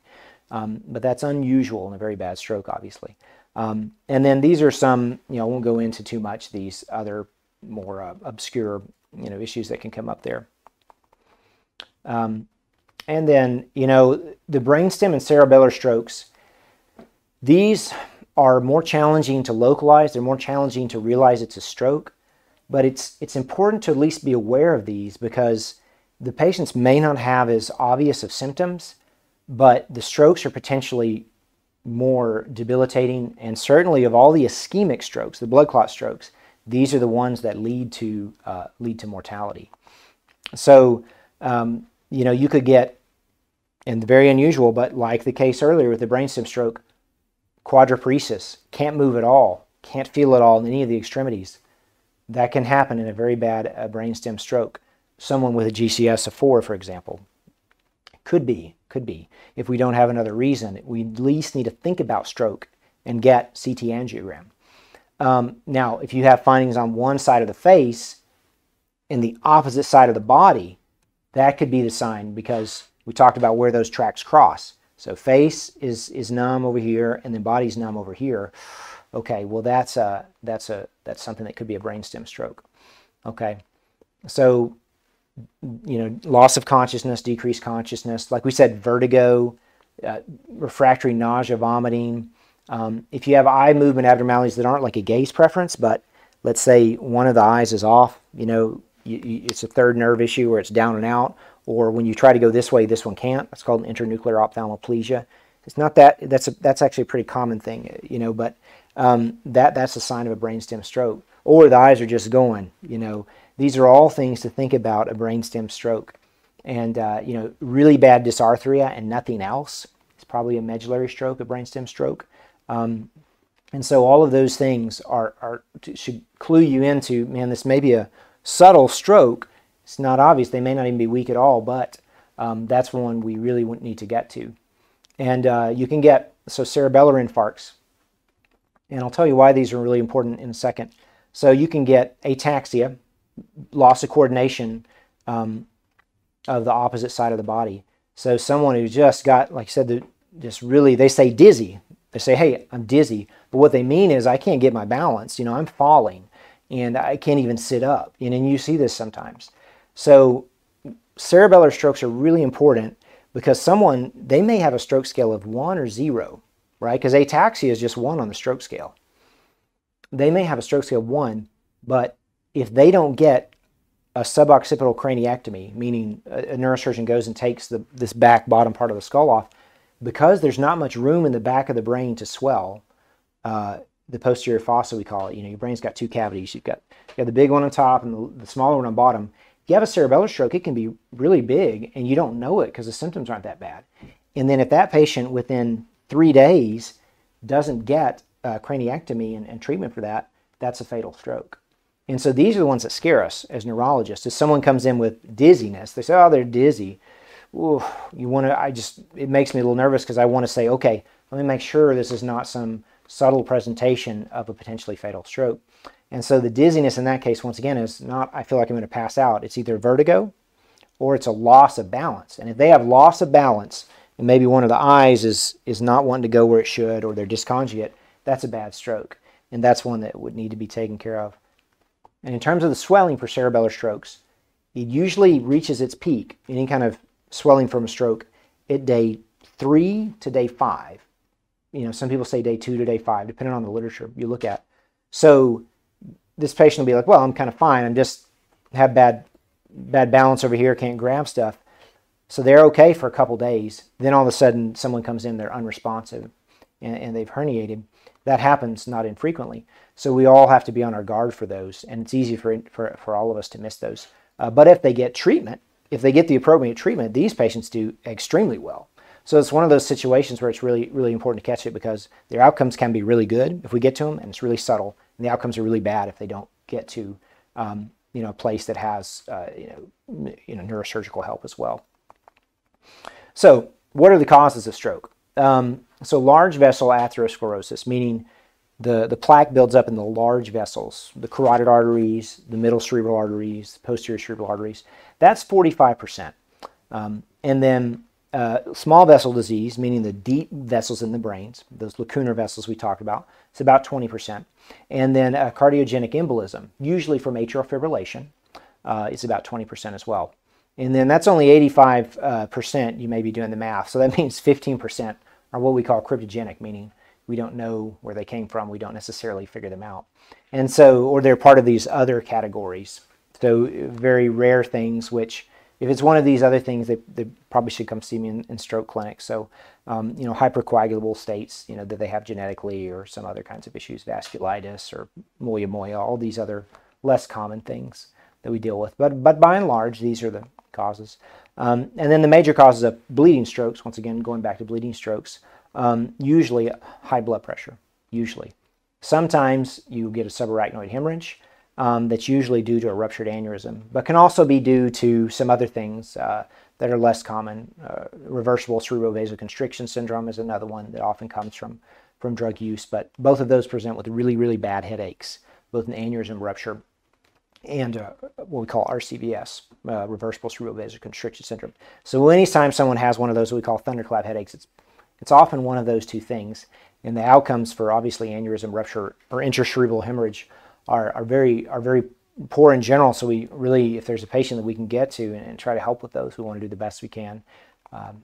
Um, but that's unusual in a very bad stroke, obviously. Um, and then these are some, you know, I won't go into too much these other more uh, obscure, you know, issues that can come up there. Um, and then, you know, the brainstem and cerebellar strokes, these are more challenging to localize. They're more challenging to realize it's a stroke. But it's, it's important to at least be aware of these because the patients may not have as obvious of symptoms, but the strokes are potentially more debilitating. And certainly of all the ischemic strokes, the blood clot strokes, these are the ones that lead to, uh, lead to mortality. So, um, you know, you could get, and very unusual, but like the case earlier with the brainstem stroke, quadriparesis, can't move at all, can't feel at all in any of the extremities. That can happen in a very bad uh, brainstem stroke. Someone with a GCS of 4, for example. Could be, could be. If we don't have another reason, we at least need to think about stroke and get CT angiogram. Um, now, if you have findings on one side of the face and the opposite side of the body, that could be the sign because we talked about where those tracks cross. So face is, is numb over here and then body's numb over here. Okay, well that's a, that's a that's something that could be a brainstem stroke. Okay, so you know loss of consciousness, decreased consciousness, like we said, vertigo, uh, refractory nausea, vomiting. Um, if you have eye movement abnormalities that aren't like a gaze preference, but let's say one of the eyes is off, you know, you, you, it's a third nerve issue where it's down and out, or when you try to go this way, this one can't. That's called an internuclear ophthalmoplegia. It's not that that's a, that's actually a pretty common thing, you know, but um, that that's a sign of a brainstem stroke. Or the eyes are just going. You know, these are all things to think about a brainstem stroke. And uh, you know, really bad dysarthria and nothing else. It's probably a medullary stroke, a brainstem stroke. Um, and so all of those things are, are should clue you into man. This may be a subtle stroke. It's not obvious. They may not even be weak at all, but um, that's one we really wouldn't need to get to. And uh, you can get so cerebellar infarcts and I'll tell you why these are really important in a second. So you can get ataxia, loss of coordination um, of the opposite side of the body. So someone who just got, like I said, just really, they say dizzy. They say, hey, I'm dizzy. But what they mean is I can't get my balance. You know, I'm falling and I can't even sit up. And, and you see this sometimes. So cerebellar strokes are really important because someone, they may have a stroke scale of one or zero right? Because ataxia is just one on the stroke scale. They may have a stroke scale one, but if they don't get a suboccipital craniectomy, meaning a, a neurosurgeon goes and takes the, this back bottom part of the skull off, because there's not much room in the back of the brain to swell, uh, the posterior fossa we call it. You know, your brain's got two cavities. You've got, you got the big one on top and the, the smaller one on bottom. If you have a cerebellar stroke, it can be really big and you don't know it because the symptoms aren't that bad. And then if that patient within three days doesn't get a craniectomy and, and treatment for that, that's a fatal stroke. And so these are the ones that scare us as neurologists. If someone comes in with dizziness, they say, "Oh, they're dizzy." Ooh, you want to? I just it makes me a little nervous because I want to say, "Okay, let me make sure this is not some subtle presentation of a potentially fatal stroke." And so the dizziness in that case, once again, is not. I feel like I'm going to pass out. It's either vertigo, or it's a loss of balance. And if they have loss of balance, and maybe one of the eyes is is not wanting to go where it should or they're disconjugate, that's a bad stroke. And that's one that would need to be taken care of. And in terms of the swelling for cerebellar strokes, it usually reaches its peak, any kind of swelling from a stroke, at day three to day five. You know, some people say day two to day five, depending on the literature you look at. So this patient will be like, well, I'm kind of fine. I'm just have bad bad balance over here, can't grab stuff. So they're okay for a couple days. Then all of a sudden, someone comes in, they're unresponsive, and, and they've herniated. That happens not infrequently. So we all have to be on our guard for those, and it's easy for for, for all of us to miss those. Uh, but if they get treatment, if they get the appropriate treatment, these patients do extremely well. So it's one of those situations where it's really, really important to catch it because their outcomes can be really good if we get to them, and it's really subtle. And the outcomes are really bad if they don't get to, um, you know, a place that has, uh, you know, you know, neurosurgical help as well. So, what are the causes of stroke? Um, so, large vessel atherosclerosis, meaning the, the plaque builds up in the large vessels, the carotid arteries, the middle cerebral arteries, the posterior cerebral arteries. That's 45%. Um, and then uh, small vessel disease, meaning the deep vessels in the brains, those lacunar vessels we talked about, it's about 20%. And then uh, cardiogenic embolism, usually from atrial fibrillation, uh, is about 20% as well. And then that's only 85%, you may be doing the math. So that means 15% are what we call cryptogenic, meaning we don't know where they came from. We don't necessarily figure them out. And so, or they're part of these other categories. So very rare things, which if it's one of these other things, they, they probably should come see me in, in stroke clinic. So, um, you know, hypercoagulable states, you know, that they have genetically or some other kinds of issues, vasculitis or moya moya, all these other less common things that we deal with. But, but by and large, these are the causes. Um, and then the major causes of bleeding strokes, once again, going back to bleeding strokes, um, usually high blood pressure, usually. Sometimes you get a subarachnoid hemorrhage. Um, that's usually due to a ruptured aneurysm, but can also be due to some other things uh, that are less common. Uh, reversible cerebral vasoconstriction syndrome is another one that often comes from, from drug use, but both of those present with really, really bad headaches, both an aneurysm rupture and uh, what we call RCVS, uh, reversible cerebral vasoconstriction syndrome. So anytime someone has one of those we call thunderclap headaches, it's it's often one of those two things. And the outcomes for obviously aneurysm rupture or intracerebral hemorrhage are, are very are very poor in general. So we really, if there's a patient that we can get to and, and try to help with those, we want to do the best we can. Um,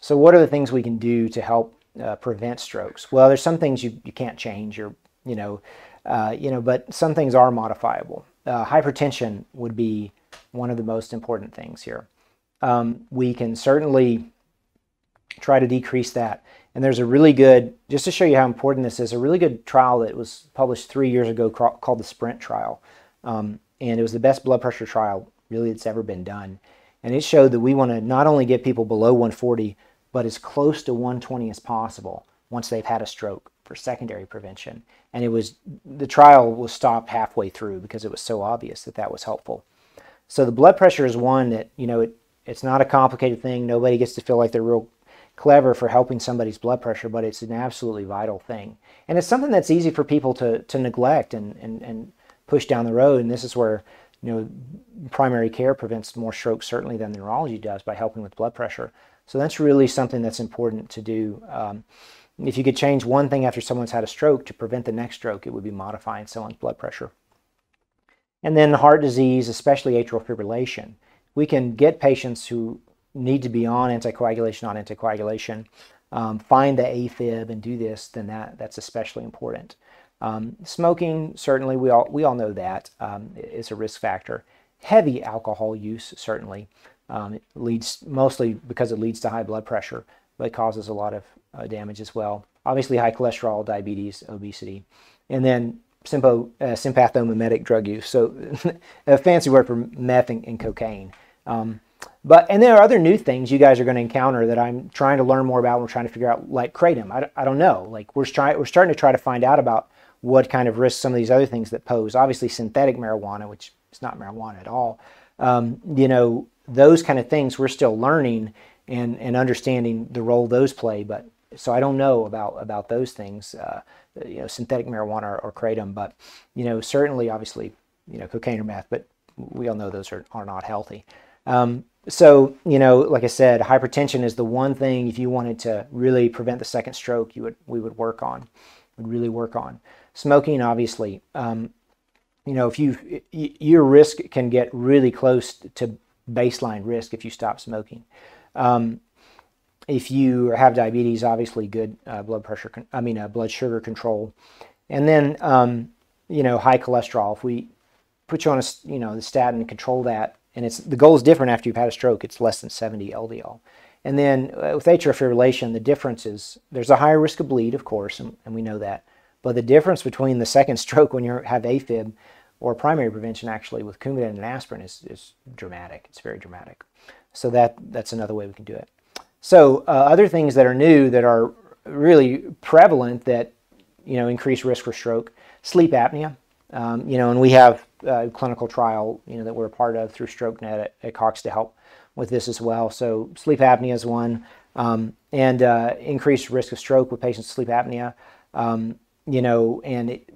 so what are the things we can do to help uh, prevent strokes? Well, there's some things you, you can't change or, you know, uh, you know, but some things are modifiable. Uh, hypertension would be one of the most important things here. Um, we can certainly try to decrease that. And there's a really good, just to show you how important this is, a really good trial that was published three years ago called the SPRINT trial. Um, and it was the best blood pressure trial really that's ever been done. And it showed that we want to not only get people below 140, but as close to 120 as possible once they've had a stroke for secondary prevention. And it was, the trial was stopped halfway through because it was so obvious that that was helpful. So the blood pressure is one that, you know, it, it's not a complicated thing. Nobody gets to feel like they're real clever for helping somebody's blood pressure, but it's an absolutely vital thing. And it's something that's easy for people to, to neglect and, and, and push down the road. And this is where, you know, primary care prevents more strokes certainly than neurology does by helping with blood pressure. So that's really something that's important to do. Um, if you could change one thing after someone's had a stroke to prevent the next stroke, it would be modifying someone's blood pressure. And then heart disease, especially atrial fibrillation. We can get patients who need to be on anticoagulation, on anticoagulation, um, find the AFib and do this, then that that's especially important. Um, smoking, certainly, we all we all know that um, is a risk factor. Heavy alcohol use certainly um, leads mostly because it leads to high blood pressure, but causes a lot of uh, damage as well. Obviously, high cholesterol, diabetes, obesity, and then sympatho, uh, sympathomimetic drug use. So, a fancy word for meth and, and cocaine. Um, but and there are other new things you guys are going to encounter that I'm trying to learn more about. We're trying to figure out, like kratom. I, I don't know. Like we're trying we're starting to try to find out about what kind of risks some of these other things that pose. Obviously, synthetic marijuana, which is not marijuana at all. Um, you know, those kind of things we're still learning and and understanding the role those play. But so I don't know about about those things. Uh, you know, synthetic marijuana or, or kratom, but you know, certainly, obviously, you know, cocaine or meth. But we all know those are are not healthy. Um, so, you know, like I said, hypertension is the one thing if you wanted to really prevent the second stroke, you would we would work on, would really work on. Smoking, obviously, um, you know, if you your risk can get really close to baseline risk if you stop smoking. Um, if you have diabetes, obviously good uh, blood pressure, I mean, uh, blood sugar control, and then um, you know, high cholesterol. If we put you on a, you know, the statin and control that, and it's the goal is different after you've had a stroke. It's less than 70 LDL. And then uh, with atrial fibrillation, the difference is there's a higher risk of bleed, of course, and, and we know that. But the difference between the second stroke when you have AFib or primary prevention actually with Coumadin and aspirin is, is dramatic. It's very dramatic. So that that's another way we can do it. So uh, other things that are new that are really prevalent that you know increase risk for stroke, sleep apnea. Um, you know, and we have uh, clinical trial, you know, that we're a part of through StrokeNet at, at Cox to help with this as well. So sleep apnea is one, um, and uh, increased risk of stroke with patients with sleep apnea. Um, you know, and it,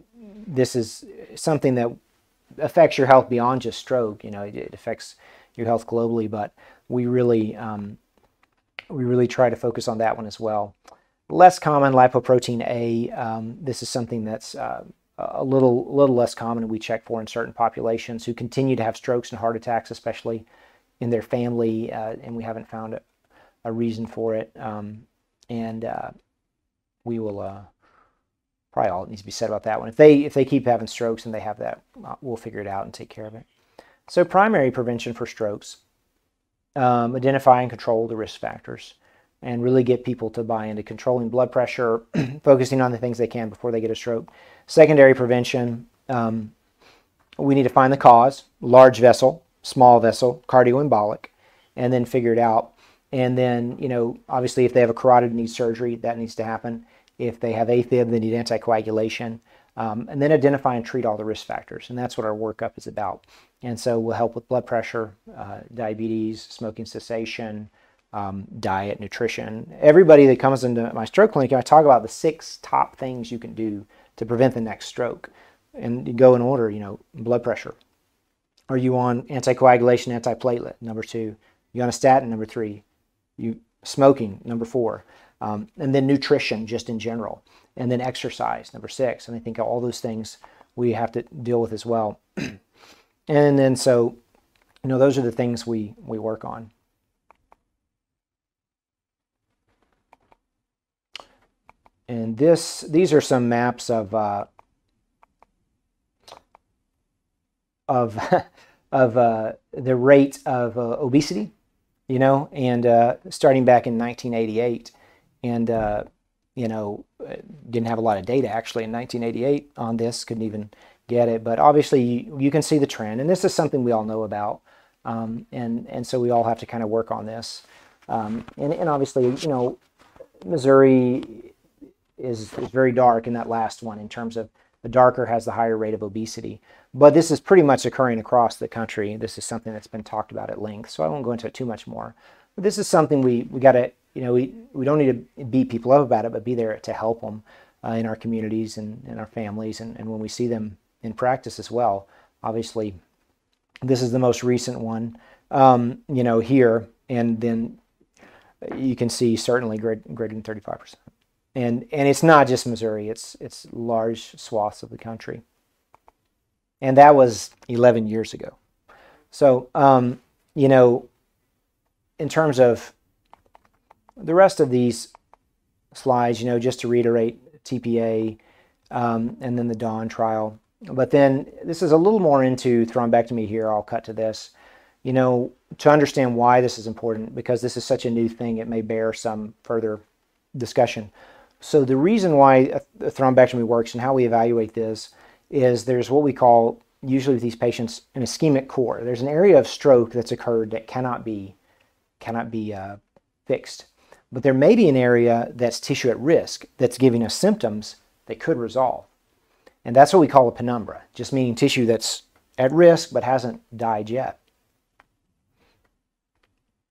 this is something that affects your health beyond just stroke. You know, it, it affects your health globally, but we really um, we really try to focus on that one as well. Less common lipoprotein A. Um, this is something that's uh, a little little less common. We check for in certain populations who continue to have strokes and heart attacks, especially in their family, uh, and we haven't found a, a reason for it. Um, and uh, we will uh, probably all needs to be said about that one. If they if they keep having strokes and they have that, uh, we'll figure it out and take care of it. So primary prevention for strokes, um, identify and control the risk factors, and really get people to buy into controlling blood pressure, focusing on the things they can before they get a stroke. Secondary prevention, um, we need to find the cause, large vessel, small vessel, cardioembolic, and then figure it out. And then, you know, obviously if they have a carotid needs surgery, that needs to happen. If they have AFib, they need anticoagulation. Um, and then identify and treat all the risk factors. And that's what our workup is about. And so we'll help with blood pressure, uh, diabetes, smoking cessation, um, diet, nutrition. Everybody that comes into my stroke clinic, I talk about the six top things you can do to prevent the next stroke. And you go in order, you know, blood pressure. Are you on anticoagulation, antiplatelet? Number two. You on a statin? Number three. You smoking? Number four. Um, and then nutrition, just in general. And then exercise, number six. And I think all those things we have to deal with as well. and then so, you know, those are the things we we work on. And this, these are some maps of uh, of of uh, the rate of uh, obesity, you know, and uh, starting back in 1988, and uh, you know, didn't have a lot of data actually in 1988 on this, couldn't even get it, but obviously you, you can see the trend, and this is something we all know about, um, and and so we all have to kind of work on this, um, and and obviously you know, Missouri is is very dark in that last one in terms of the darker has the higher rate of obesity. But this is pretty much occurring across the country. This is something that's been talked about at length, so I won't go into it too much more. But this is something we, we got to, you know, we, we don't need to beat people up about it, but be there to help them uh, in our communities and in our families and, and when we see them in practice as well. Obviously, this is the most recent one, um, you know, here, and then you can see certainly greater, than 35% and and it's not just Missouri; it's it's large swaths of the country. And that was 11 years ago. So um, you know, in terms of the rest of these slides, you know, just to reiterate TPA um, and then the Dawn trial. But then this is a little more into thrombectomy here. I'll cut to this. You know, to understand why this is important, because this is such a new thing, it may bear some further discussion. So the reason why a thrombectomy works and how we evaluate this is there's what we call usually with these patients an ischemic core. There's an area of stroke that's occurred that cannot be cannot be uh, fixed, but there may be an area that's tissue at risk that's giving us symptoms that could resolve, and that's what we call a penumbra, just meaning tissue that's at risk but hasn't died yet.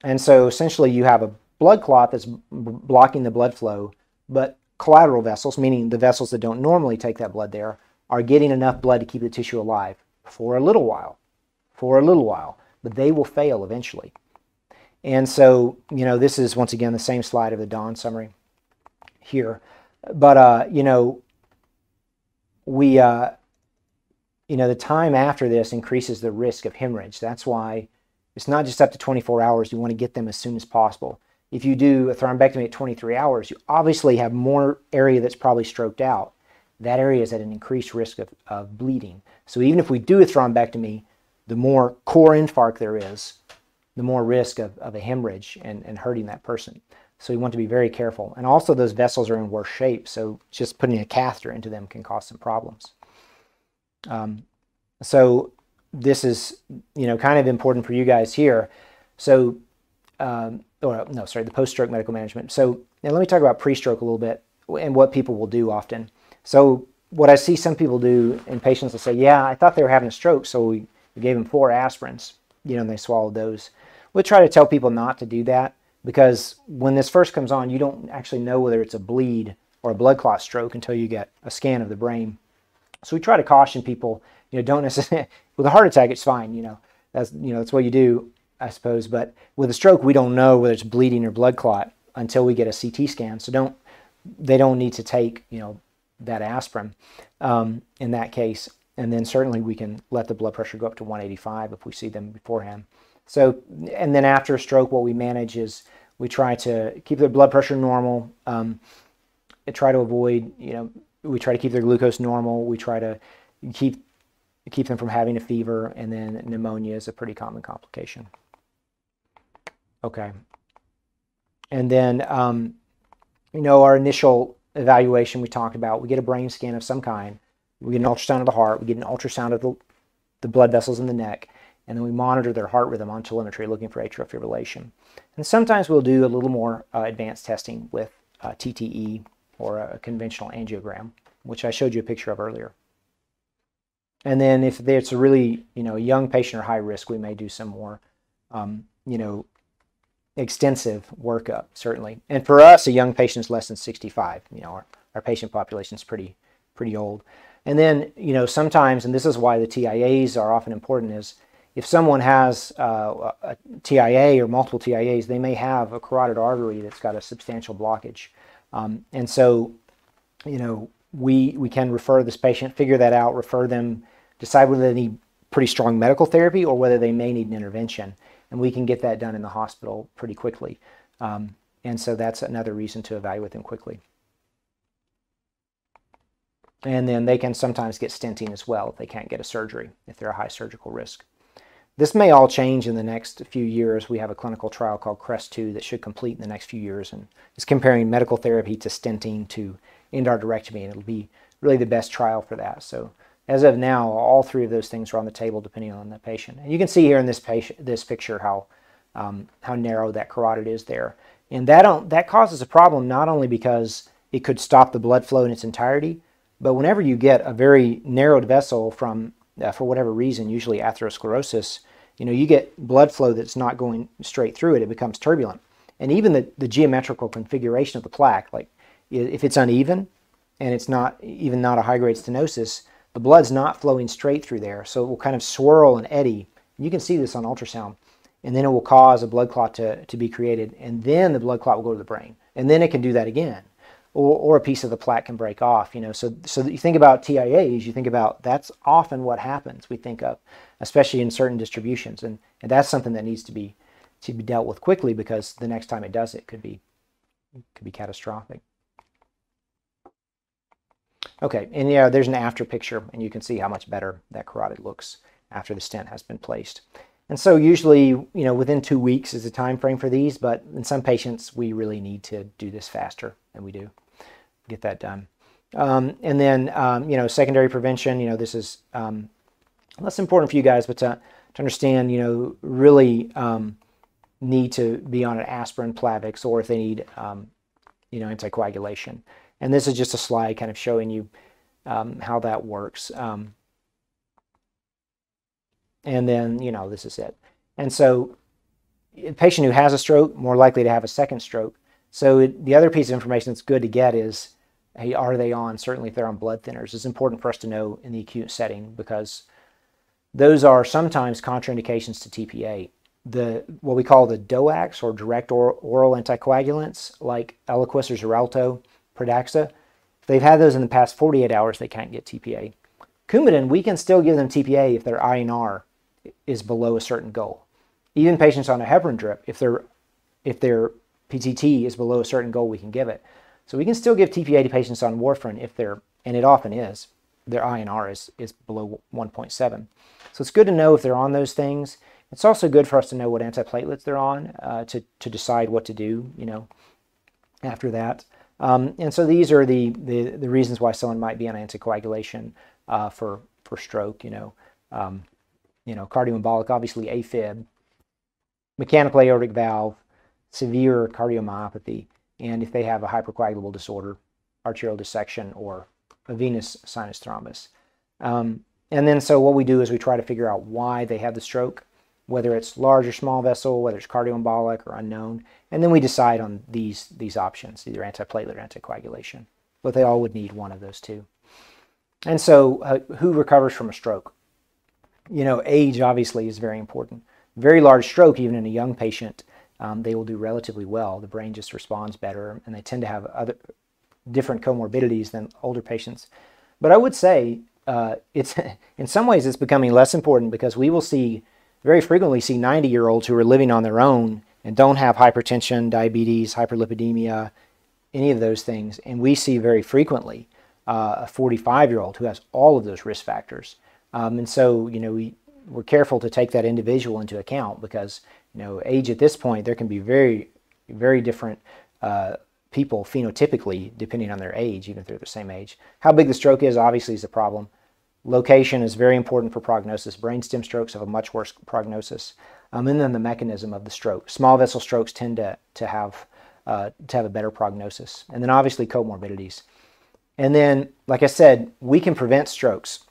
And so essentially, you have a blood clot that's blocking the blood flow, but collateral vessels, meaning the vessels that don't normally take that blood there, are getting enough blood to keep the tissue alive for a little while, for a little while, but they will fail eventually. And so, you know, this is once again the same slide of the Dawn summary here. But, uh, you know, we, uh, you know, the time after this increases the risk of hemorrhage. That's why it's not just up to 24 hours. You want to get them as soon as possible if you do a thrombectomy at 23 hours, you obviously have more area that's probably stroked out. That area is at an increased risk of, of bleeding. So even if we do a thrombectomy, the more core infarct there is, the more risk of, of a hemorrhage and, and hurting that person. So we want to be very careful. And also those vessels are in worse shape, so just putting a catheter into them can cause some problems. Um, so this is, you know, kind of important for you guys here. So um, or no, sorry, the post-stroke medical management. So now let me talk about pre-stroke a little bit and what people will do often. So what I see some people do in patients will say, yeah, I thought they were having a stroke, so we, we gave them four aspirins, you know, and they swallowed those. We'll try to tell people not to do that because when this first comes on, you don't actually know whether it's a bleed or a blood clot stroke until you get a scan of the brain. So we try to caution people, you know, don't necessarily, with a heart attack, it's fine, you know, that's, you know, that's what you do, I suppose. But with a stroke, we don't know whether it's bleeding or blood clot until we get a CT scan. So don't, they don't need to take, you know, that aspirin um, in that case. And then certainly we can let the blood pressure go up to 185 if we see them beforehand. So, and then after a stroke, what we manage is we try to keep their blood pressure normal, um, try to avoid, you know, we try to keep their glucose normal. We try to keep keep them from having a fever, and then pneumonia is a pretty common complication. Okay. And then, um, you know, our initial evaluation we talked about, we get a brain scan of some kind. We get an ultrasound of the heart. We get an ultrasound of the, the blood vessels in the neck. And then we monitor their heart rhythm on telemetry looking for atrial fibrillation. And sometimes we'll do a little more uh, advanced testing with uh, TTE or a conventional angiogram, which I showed you a picture of earlier. And then if it's a really, you know, a young patient or high risk, we may do some more, um, you know, extensive workup, certainly. And for us, a young patient is less than 65. You know, our, our patient population is pretty, pretty old. And then, you know, sometimes, and this is why the TIAs are often important, is if someone has uh, a TIA or multiple TIAs, they may have a carotid artery that's got a substantial blockage. Um, and so, you know, we, we can refer this patient, figure that out, refer them, decide whether they need pretty strong medical therapy or whether they may need an intervention. And we can get that done in the hospital pretty quickly. Um, and so that's another reason to evaluate them quickly. And then they can sometimes get stenting as well if they can't get a surgery, if they're a high surgical risk. This may all change in the next few years. We have a clinical trial called CREST-2 that should complete in the next few years and is comparing medical therapy to stenting to endarterectomy, and it'll be really the best trial for that. So as of now, all three of those things are on the table depending on the patient. And you can see here in this patient, this picture how um, how narrow that carotid is there, and that that causes a problem not only because it could stop the blood flow in its entirety, but whenever you get a very narrowed vessel from uh, for whatever reason, usually atherosclerosis, you know, you get blood flow that's not going straight through it, it becomes turbulent. And even the, the geometrical configuration of the plaque, like if it's uneven and it's not even not a high grade stenosis, the blood's not flowing straight through there. So it will kind of swirl and eddy. You can see this on ultrasound. And then it will cause a blood clot to, to be created. And then the blood clot will go to the brain. And then it can do that again or, or a piece of the plaque can break off. You know, so so you think about TIAs, you think about that's often what happens. We think of, especially in certain distributions, and and that's something that needs to be to be dealt with quickly because the next time it does it could be could be catastrophic. Okay, and yeah, there's an after picture, and you can see how much better that carotid looks after the stent has been placed. And so usually, you know, within two weeks is the time frame for these, but in some patients, we really need to do this faster than we do get that done. Um, and then, um, you know, secondary prevention, you know, this is um, less important for you guys, but to, to understand, you know, really um, need to be on an aspirin, Plavix, or if they need, um, you know, anticoagulation. And this is just a slide kind of showing you um, how that works. and then, you know, this is it. And so a patient who has a stroke, more likely to have a second stroke. So it, the other piece of information that's good to get is hey, are they on, certainly if they're on blood thinners, it's important for us to know in the acute setting because those are sometimes contraindications to TPA. The what we call the DOACs or direct or, oral anticoagulants like Eliquis or Xarelto, Pradaxa, if they've had those in the past 48 hours, they can't get TPA. Coumadin, we can still give them TPA if their INR is below a certain goal. Even patients on a heparin drip, if their if their PTT is below a certain goal, we can give it. So we can still give TPA to patients on warfarin if they're, and it often is, their INR is, is below 1.7. So it's good to know if they're on those things. It's also good for us to know what antiplatelets they're on uh, to, to decide what to do, you know, after that. Um, and so these are the, the, the, reasons why someone might be on anticoagulation uh, for, for stroke, you know. Um, you know, cardioembolic, obviously AFib, mechanical aortic valve, severe cardiomyopathy, and if they have a hypercoagulable disorder, arterial dissection, or a venous sinus thrombus. Um, and then so what we do is we try to figure out why they have the stroke, whether it's large or small vessel, whether it's cardioembolic or unknown, and then we decide on these these options, either antiplatelet or anticoagulation. but they all would need one of those two. And so, uh, who recovers from a stroke? You know, age obviously is very important. Very large stroke, even in a young patient, um, they will do relatively well. The brain just responds better, and they tend to have other different comorbidities than older patients. But I would say uh, it's in some ways it's becoming less important because we will see very frequently see 90 year olds who are living on their own and don't have hypertension, diabetes, hyperlipidemia, any of those things, and we see very frequently uh, a 45 year old who has all of those risk factors. Um, and so, you know, we, we're careful to take that individual into account because, you know, age at this point, there can be very, very different uh, people phenotypically depending on their age, even if they're the same age. How big the stroke is obviously is a problem. Location is very important for prognosis. Brainstem strokes have a much worse prognosis. Um, and then the mechanism of the stroke. Small vessel strokes tend to, to, have, uh, to have a better prognosis. And then obviously comorbidities. And then, like I said, we can prevent strokes.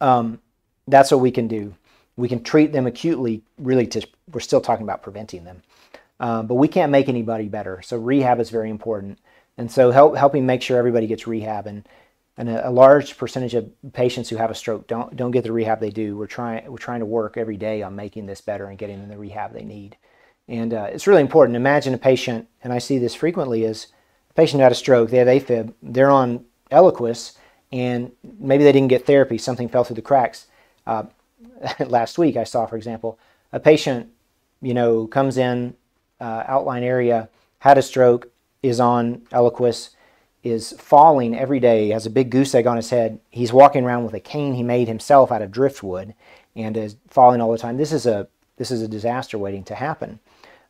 Um, that's what we can do. We can treat them acutely, really, to, we're still talking about preventing them. Um, but we can't make anybody better. So rehab is very important. And so help, helping make sure everybody gets rehab. And, and a, a, large percentage of patients who have a stroke don't, don't get the rehab they do. We're trying, we're trying to work every day on making this better and getting them the rehab they need. And uh, it's really important. Imagine a patient, and I see this frequently, is a patient had a stroke, they have AFib, they're on Eliquis, and maybe they didn't get therapy, something fell through the cracks. Uh, last week, I saw, for example, a patient, you know, comes in, uh, outline area, had a stroke, is on Eliquis, is falling every day, has a big goose egg on his head. He's walking around with a cane he made himself out of driftwood and is falling all the time. This is a this is a disaster waiting to happen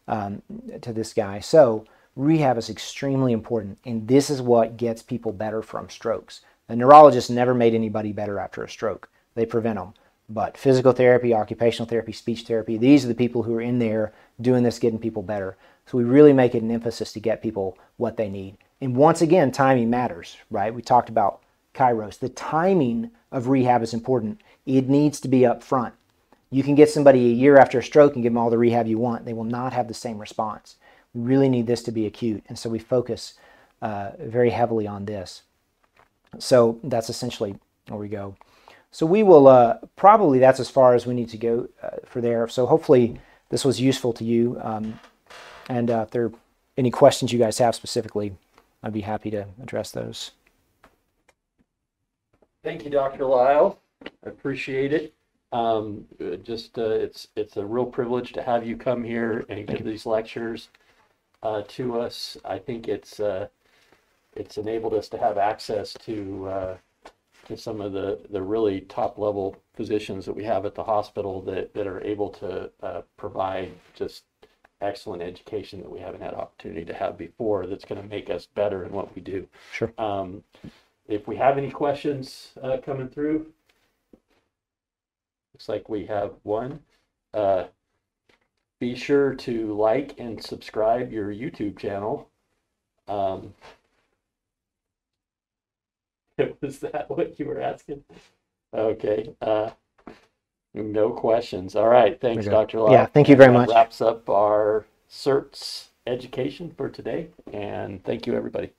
um, to this guy. So rehab is extremely important, and this is what gets people better from strokes. The neurologist never made anybody better after a stroke. They prevent them. But physical therapy, occupational therapy, speech therapy, these are the people who are in there doing this, getting people better. So we really make it an emphasis to get people what they need. And once again, timing matters, right? We talked about Kairos. The timing of rehab is important. It needs to be up front. You can get somebody a year after a stroke and give them all the rehab you want. They will not have the same response. We really need this to be acute. And so we focus uh, very heavily on this. So that's essentially where we go. So we will uh, probably that's as far as we need to go uh, for there. So hopefully this was useful to you. Um, and uh, if there are any questions you guys have specifically, I'd be happy to address those. Thank you, Dr. Lisle. I appreciate it. Um, just uh, it's it's a real privilege to have you come here and give these lectures uh, to us. I think it's uh, it's enabled us to have access to uh, to some of the the really top level physicians that we have at the hospital that that are able to uh, provide just excellent education that we haven't had opportunity to have before that's going to make us better in what we do. Sure. Um, if we have any questions uh, coming through, looks like we have one. Uh, be sure to like and subscribe your YouTube channel. Um, was that what you were asking? Okay. Uh, no questions. All right. Thanks, Dr. Lisle. Yeah, thank you very that much. Wraps up our CERTS education for today. And thank you, everybody.